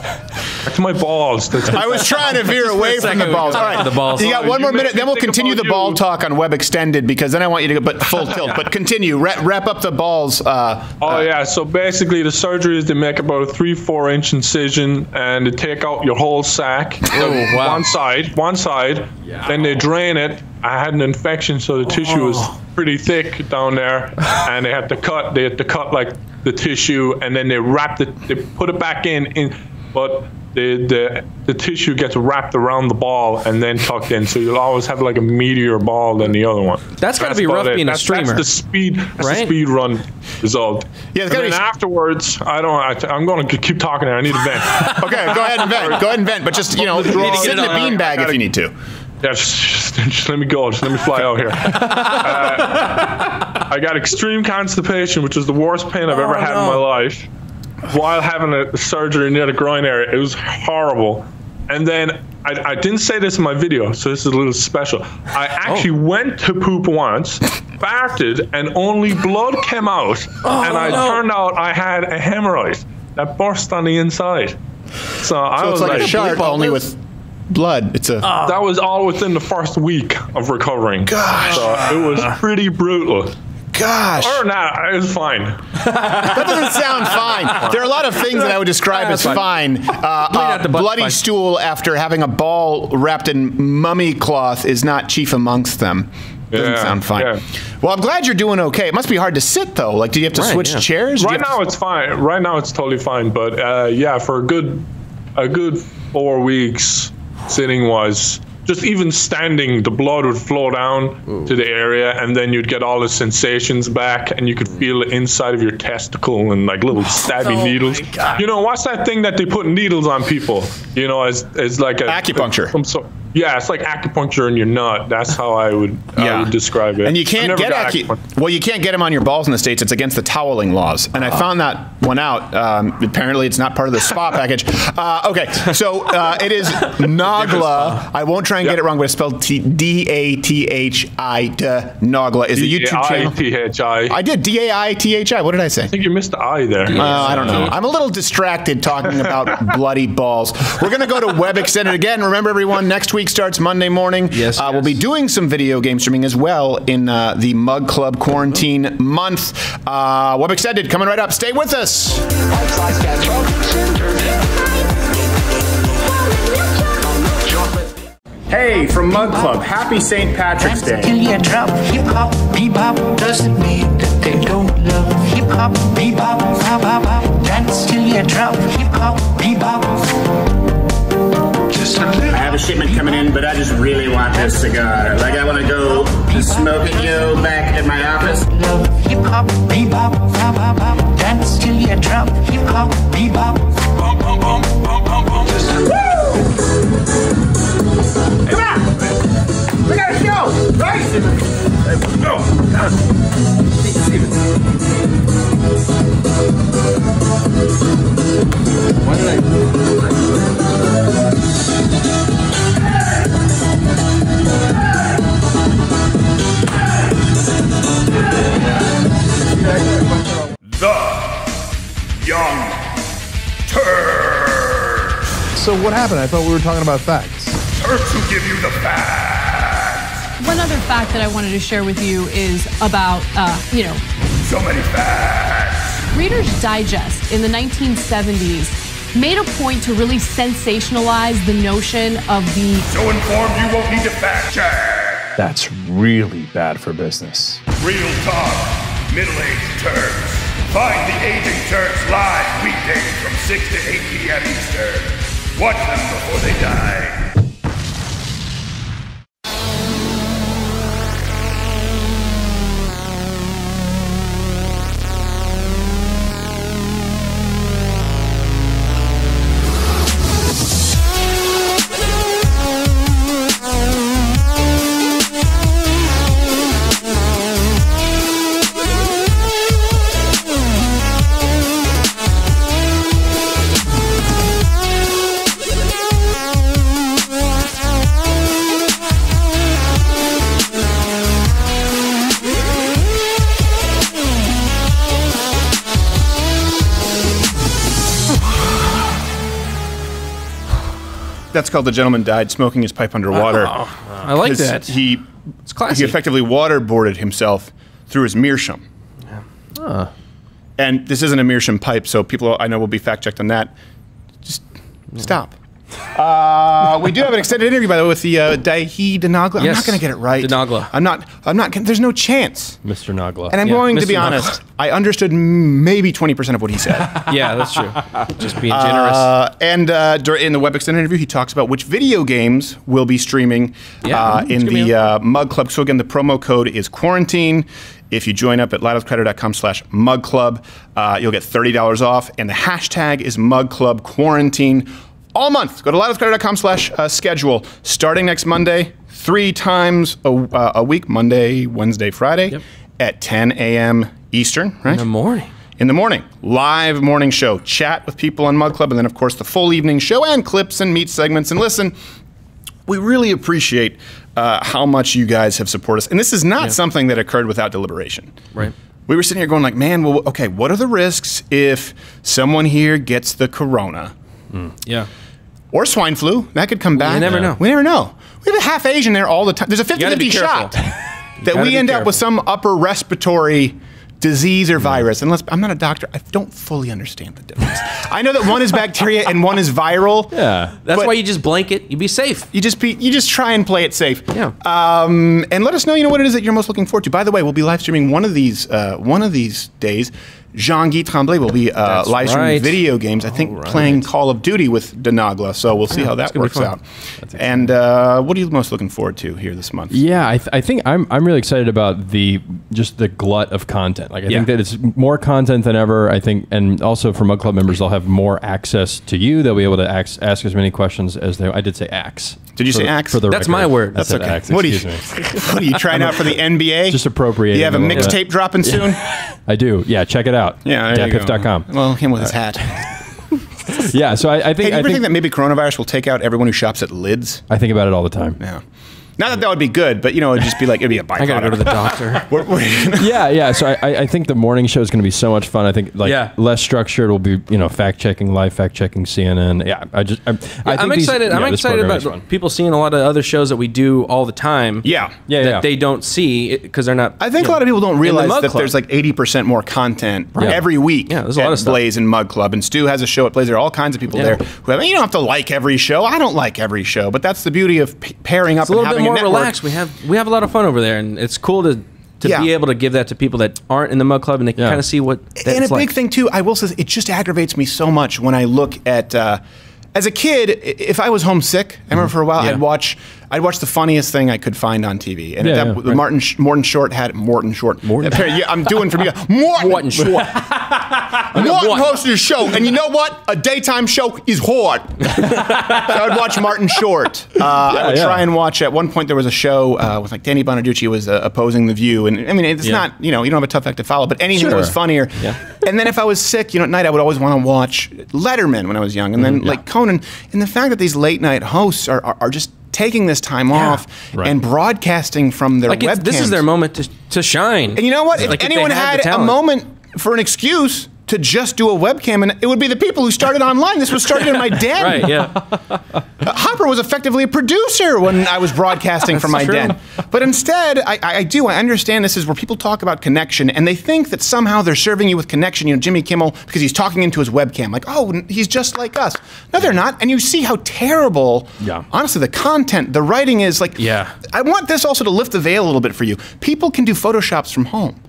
back to my balls.
I was trying to veer
Just for a
away from the
second,
balls.
we
All
got
right,
to the balls.
You got one
you
more
made
minute, then we'll continue the ball
you.
talk on Web Extended because then I want you to go, but full tilt. But continue, wrap, wrap up the balls. Uh,
Oh yeah, so basically the surgery is they make about a three, four inch incision and they take out your whole sac.
Oh, wow.
One side, one side. Then they drain it. I had an infection, so the tissue was
Oh.
pretty thick down there, and they had to cut. They had to cut like the tissue, and then they wrapped it. They put it back in, in but. The, the the tissue gets wrapped around the ball and then tucked in, so you'll always have like a meteor ball than the other one.
That's gotta be rough
it.
being a streamer.
That's the speed. That's the
Right?
speed run result.
Yeah,
and then afterwards, I don't. I, am going to keep talking. Here. I need a vent.
okay, go ahead and vent. Go ahead and vent, but just you know,
Need to get
sit in
it
a
on.
beanbag if you need to.
Yeah, just, just, just let me go. Just let me fly out here. Uh, I got extreme constipation, which is the worst pain I've ever
Oh,
had
no.
in my life. While having a surgery near the groin area, it was horrible. And then I, I didn't say this in my video, so this is a little special. I actually
Oh.
went to poop once, farted, and only blood came out.
Oh,
and I
no.
turned out I had a hemorrhoid that burst on the inside. So, I
So
was
it's like,
like
a shark only with blood. It's a.
that was all within the first week of recovering.
Gosh.
So it was pretty brutal.
Gosh.
Or not, it was fine.
that doesn't sound fine. There are a lot of things that I would describe as
That's
fine. Uh, uh, bloody stool after having a ball wrapped in mummy cloth is not chief amongst them. Doesn't
Yeah,
sound fine.
yeah.
Well, I'm glad you're doing okay. It must be hard to sit though. Like, do you have to switch chairs?
Right
have
now it's fine. Right now it's totally fine. But uh, yeah, for a good, a good four weeks, sitting was just even standing. The blood would flow down to the area, and then you'd get all the sensations back, and you could feel the inside of your testicle and like little stabby
Oh
needles. You know what's that thing that they put needles on people? You know, as as like a
Acupuncture.
Some sort, yeah, it's like acupuncture in your nut. That's how I would, I would describe it.
And you can't get acu- well, you can't get them on your balls in the states. It's against the toweling laws, and I found that one out. Um, apparently, it's not part of the spa package. Uh, okay, so uh, it is Nagla. I won't try and get it wrong, but it's spelled T- D A T H I. D Nagla is the YouTube channel.
D-A-I-T-H-I.
I did D A I T H I. What did I say? I
think you missed the I there.
Uh, I don't know. I'm a little distracted talking about bloody balls. We're going to go to Web Extended again. Remember, everyone, next week starts Monday morning. Yes. Uh, We'll be doing some video game streaming as well in uh, the Mug Club quarantine month. Uh, Web Extended coming right up. Stay with us. Hey, from Mug Club, happy St. Patrick's Day.
Till you drop hip hop, bebop doesn't mean that they don't love hip hop, bebop, bop, bop, bop. Dance till you drop hip hop, bebop. Just a little.
I have a shipment coming in, but I just really want this cigar. Like, I want to go smoke it, yo, back at my office.
Love hip hop, bebop, bop, bop, bop. Dance till you drop hip hop, bebop. Bum, bum, bum, bum, bum, bum. Just a
Hey, man! We got a show, right? Go!
Why did I?
Turds.
So what happened? I thought we were talking about facts.
Turds who give you the facts.
One other fact that I wanted to share with you is about, uh, you know,
So many facts.
Reader's Digest in the 1970s made a point to really sensationalize the notion of the
So informed you won't need to fact check.
That's really bad for business.
Real talk, middle-aged turds. Find the Aging Turks live weekdays from 6 to 8 p.m. Eastern. Watch them before they die.
Called the gentleman died smoking his pipe underwater.
Oh, I like that.
He
It's classy.
he effectively waterboarded himself through his meerschaum.
Ah.
And this isn't a meerschaum pipe, so people I know will be fact checked on that. Just stop. Uh, we do have an extended interview, by the way, with the uh, Daithi DeNogla. I'm not going to get it right.
DeNogla.
I'm not. I'm not. There's no chance.
Mr. Nagla.
And I'm
Yeah,
going to
Mr.
be
Nagla.
honest. I understood maybe 20% of what he said.
yeah, that's true. Just being generous.
Uh, and uh, in the web extended interview, he talks about which video games will be streaming
Yeah,
uh, in the uh, Mug Club. So again, the promo code is quarantine. If you join up at louderwithcrowder.com slash mug club, uh, you'll get $30 off. And the hashtag is mug club quarantine all month. Go to louderwithcrowder.com slash uh, schedule. Starting next Monday, three times a, uh, a week, Monday, Wednesday, Friday, at 10 a.m. Eastern, right? In the
morning.
In the morning. Live morning show. Chat with people on Mug Club, and then, of course, the full evening show and clips and meat segments. And listen, we really appreciate uh, how much you guys have supported us. And this is not something that occurred without deliberation.
Right.
We were sitting here going like, man, well, okay, what are the risks if someone here gets the corona?
Yeah.
Or swine flu. That could come back.
We never know.
We never know. We have a half Asian there all the time. There's a 50 50 shot that we end up with some upper respiratory disease or virus. Unless I'm not a doctor, I don't fully understand the difference. I know that one is bacteria and one is viral.
Yeah.
That's why you just blanket. You'd be safe.
You just be, you just try and play it safe.
Yeah.
Um, and let us know, you know, what it is that you're most looking forward to. By the way, we'll be live streaming one of these uh, one of these days. Jean-Guy Tremblay will be uh, live streaming
right.
video games. I think playing Call of Duty with DeNogla. So we'll see
Yeah,
how that works out. And uh, what are you most looking forward to here this month?
Yeah, I, th- I think I'm I'm really excited about the just the glut of content. Like I
Yeah.
think that it's more content than ever. I think, and also for Mug Club members, they'll have more access to you. They'll be able to ask, ask as many questions as they. I did say axe.
Did you
For
say axe?
For the
That's
record.
my word. That's okay.
axe,
What are you-
me.
what are you trying out for the NBA?
Just appropriate.
You have a mixtape dropping soon?
I do. Yeah, check it out.
Yeah.
Datpiff.com.
Well, him with his hat.
yeah, so I, I think
Hey, do you
I
ever
think,
think that maybe coronavirus will take out everyone who shops at Lids?
I think about it all the time.
Yeah. Not that that would be good, but you know, it'd just be like it'd be a byproduct.
I gotta go to the doctor.
We're- we're-
yeah, yeah. So I, I- I think the morning show is going to be so much fun. I think like
Yeah.
less structured. Will be you know fact checking, live fact checking CNN. Yeah, I just I, I think
I'm
these-
excited. I'm excited about people seeing a lot of other shows that we do all the time.
Yeah.
Yeah,
that
yeah.
they don't see because they're not.
I think
you
a lot of people don't
in the
realize that
Club.
there's like 80% more content
Right.
every week
Yeah, there's a
at
lot of stuff.
Blaze and Mug Club. And Stu has a show at Blaze. There are all kinds of people
Yeah.
there who have, you don't have to like every show. I don't like every show, but that's the beauty of p- pairing up
It's
and
little bit more relaxed. We have we have a lot of fun over there, and it's cool to to
Yeah.
be able to give that to people that aren't in the Mug Club, and they can
Yeah.
kind of see what that's
and a
like.
big thing too, I will say, it just aggravates me so much when I look at. Uh, as a kid, if I was homesick, I remember for a while
Mm-hmm. Yeah.
I'd watch I'd watch the funniest thing I could find on TV, and
Yeah,
that,
yeah,
the
right.
Martin Sh- Morton Short had Morton Short.
Morton?
Yeah, I'm doing from you, Morton.
Morton Short.
Morton hosted a show, and you know what? A daytime show is hard. so I would watch Martin Short. Uh, I would
yeah.
try and watch. At one point, there was a show uh, with like Danny Bonaduce was uh, opposing the View, and I mean, it's
Yeah.
not you know you don't have a tough act to follow, but anything that was funnier.
Yeah.
And then if I was sick, you know, at night I would always want to watch Letterman when I was young, and then like Conan. And the fact that these late night hosts are are, are just taking this time off
Right.
and broadcasting from their
like it's,
webcams.
this is their moment to to shine.
And you know what? If
Like, if
anyone
had
had, a moment for an excuse to just do a webcam, and it would be the people who started online. This was started in my den.
Right, yeah.
Uh, Hopper was effectively a producer when I was broadcasting from my
true.
den. But instead, I, I I do. I understand this is where people talk about connection, and they think that somehow they're serving you with connection. You know, Jimmy Kimmel because he's talking into his webcam, like, oh, he's just like us. No, they're not. And you see how terrible.
Yeah.
Honestly, the content, the writing is like.
Yeah.
I want this also to lift the veil a little bit for you. People can do photoshops from home.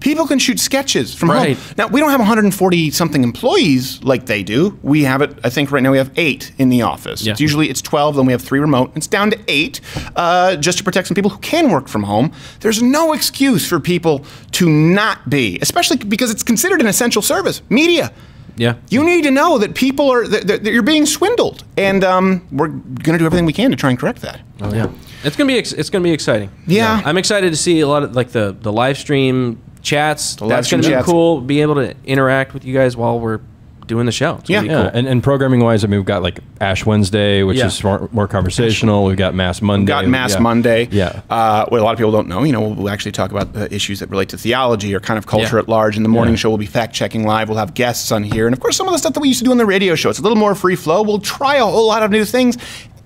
People can shoot sketches from
Right.
home. Now, we don't have 140 something employees like they do. We have it, I think right now we have eight in the office.
Yeah.
It's usually it's 12, then we have three remote. It's down to eight uh, just to protect some people who can work from home. There's no excuse for people to not be, especially because it's considered an essential service. Media.
Yeah.
You need to know that people are, that, that you're being swindled. And um, we're going to do everything we can to try and correct that.
Oh yeah, it's gonna be ex- it's gonna be exciting.
Yeah.
I'm excited to see a lot of like the the live stream chats.
live
That's gonna be
chats.
cool. Be able to interact with you guys while we're doing the show. It's gonna be
Yeah,
cool.
and, and programming wise, I mean, we've got like Ash Wednesday, which
Yeah.
is more, more conversational. We've got Mass Monday.
We've got Mass
yeah.
Monday.
Yeah.
Uh, what a lot of people don't know, you know, we'll, we'll actually talk about the issues that relate to theology or kind of culture
Yeah.
at large. In the morning
Yeah.
show, we'll be fact checking live. We'll have guests on here. And of course, some of the stuff that we used to do on the radio show. It's a little more free flow. We'll try a whole lot of new things.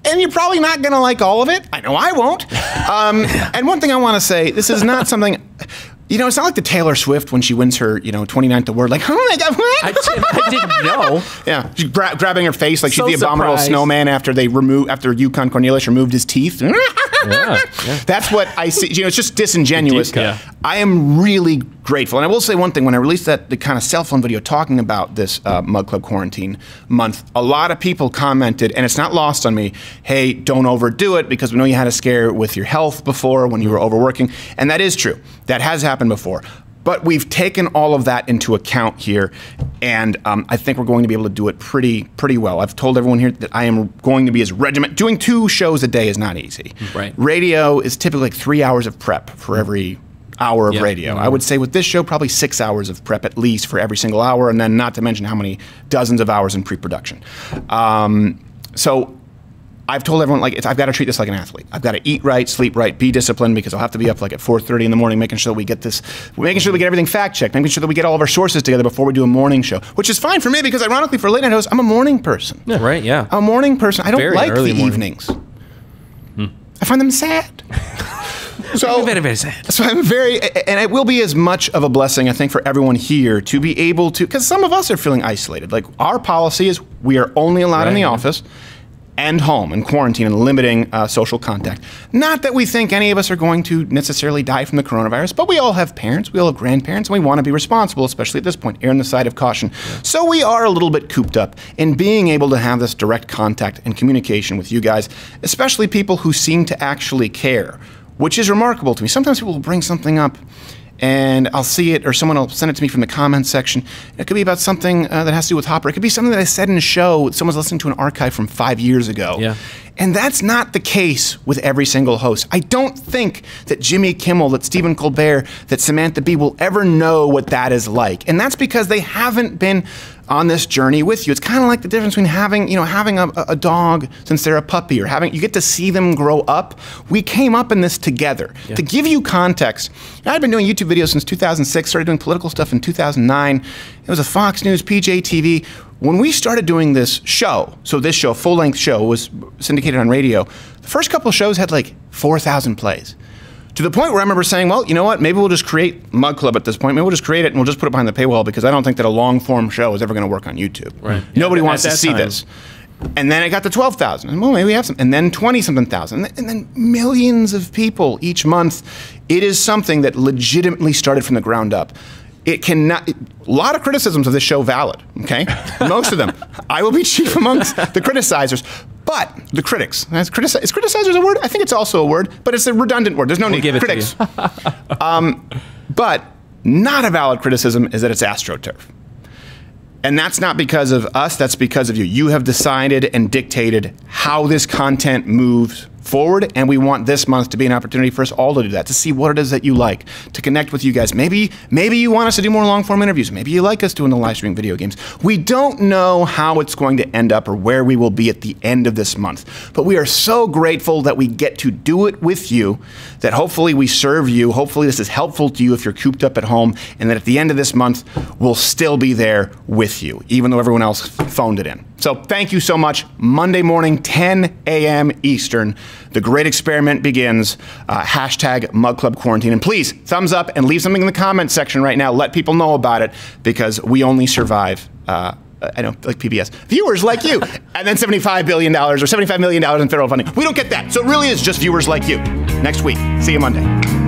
And you're probably not going to like all of it. I know I won't. Um, and one thing I want to say this is not something. You know, it's not like the Taylor Swift when she wins her, you know, 29th award. Like, oh my God, what?
I, did, I didn't know.
Yeah, she's gra- grabbing her face like
So
she's the abominable
surprised.
snowman after they remove after Yukon Cornelius removed his teeth.
Yeah,
That's what I see. You know, it's just disingenuous.
Deep cut.
I am really grateful, and I will say one thing: when I released that the kind of cell phone video talking about this uh, Mug Club quarantine month, a lot of people commented, and it's not lost on me. Hey, don't overdo it because we know you had a scare with your health before when you were overworking, and that is true. That has happened before. But we've taken all of that into account here, and um, I think we're going to be able to do it pretty pretty well. I've told everyone here that I am going to be as regiment. Doing two shows a day is not easy.
Right.
Radio is typically like three hours of prep for every hour of
Yeah.
radio. I would say with this show, probably six hours of prep at least for every single hour, and then not to mention how many dozens of hours in pre-production. Um, so I've told everyone like it's, I've got to treat this like an athlete. I've got to eat right, sleep right, be disciplined because I'll have to be up like at 4:30 in the morning, making sure that we get this, making sure that we get everything fact checked, making sure that we get all of our sources together before we do a morning show, which is fine for me because ironically for late night hosts, I'm a morning person.
Yeah, right. Yeah.
A morning person. I don't
Very
like the
morning.
evenings. I find them sad. So
very very sad.
So I'm very, and it will be as much of a blessing, I think, for everyone here to be able to, because some of us are feeling isolated. Like our policy is we are only allowed in the office and home and quarantine and limiting uh, social contact. Not that we think any of us are going to necessarily die from the coronavirus, but we all have parents, we all have grandparents, and we want to be responsible, especially at this point, err on the side of caution. So we are a little bit cooped up in being able to have this direct contact and communication with you guys, especially people who seem to actually care, which is remarkable to me. Sometimes people will bring something up and I'll see it, or someone will send it to me from the comments section. It could be about something uh, that has to do with Hopper. It could be something that I said in a show. Someone's listening to an archive from five years ago.
Yeah.
And that's not the case with every single host. I don't think that Jimmy Kimmel, that Stephen Colbert, that Samantha Bee will ever know what that is like. And that's because they haven't been on this journey with you. It's kind of like the difference between having, you know, having a, a dog since they're a puppy or having, you get to see them grow up. We came up in this together. To give you context, I've been doing YouTube videos since 2006, started doing political stuff in 2009. It was a Fox News, PJ TV. When we started doing this show, so this show, full length show, was syndicated on radio, the first couple of shows had like 4,000 plays. To the point where I remember saying, well, you know what? Maybe we'll just create Mug Club at this point. Maybe we'll just create it and we'll just put it behind the paywall because I don't think that a long form show is ever going to work on YouTube.
Right.
Nobody
Yeah,
wants to see
time.
this. And then it got to 12,000. And well, maybe we have some. And then 20 something thousand. And then millions of people each month. It is something that legitimately started from the ground up. It cannot, a lot of criticisms of this show valid, okay? Most of them. I will be chief amongst the criticizers. But the critics, is, critici- is criticizers a word? I think it's also a word, but it's a redundant word. There's no need.
give it to
critics. um, but not a valid criticism is that it's astroturf. And that's not because of us, that's because of you. You have decided and dictated how this content moves forward. And we want this month to be an opportunity for us all to do that, to see what it is that you like, to connect with you guys. Maybe, maybe you want us to do more long form interviews. Maybe you like us doing the live stream video games. We don't know how it's going to end up or where we will be at the end of this month. But we are so grateful that we get to do it with you, that hopefully we serve you. Hopefully this is helpful to you if you're cooped up at home, and that at the end of this month, we'll still be there with you, even though everyone else phoned it in. So thank you so much. Monday morning, 10 a.m. Eastern, the great experiment begins. Uh, hashtag Mug Club Quarantine. And please, thumbs up and leave something in the comments section right now. Let people know about it because we only survive. Uh, I know, like PBS, viewers like you, and then $75 billion or $75 million in federal funding. We don't get that. So it really is just viewers like you. Next week. See you Monday.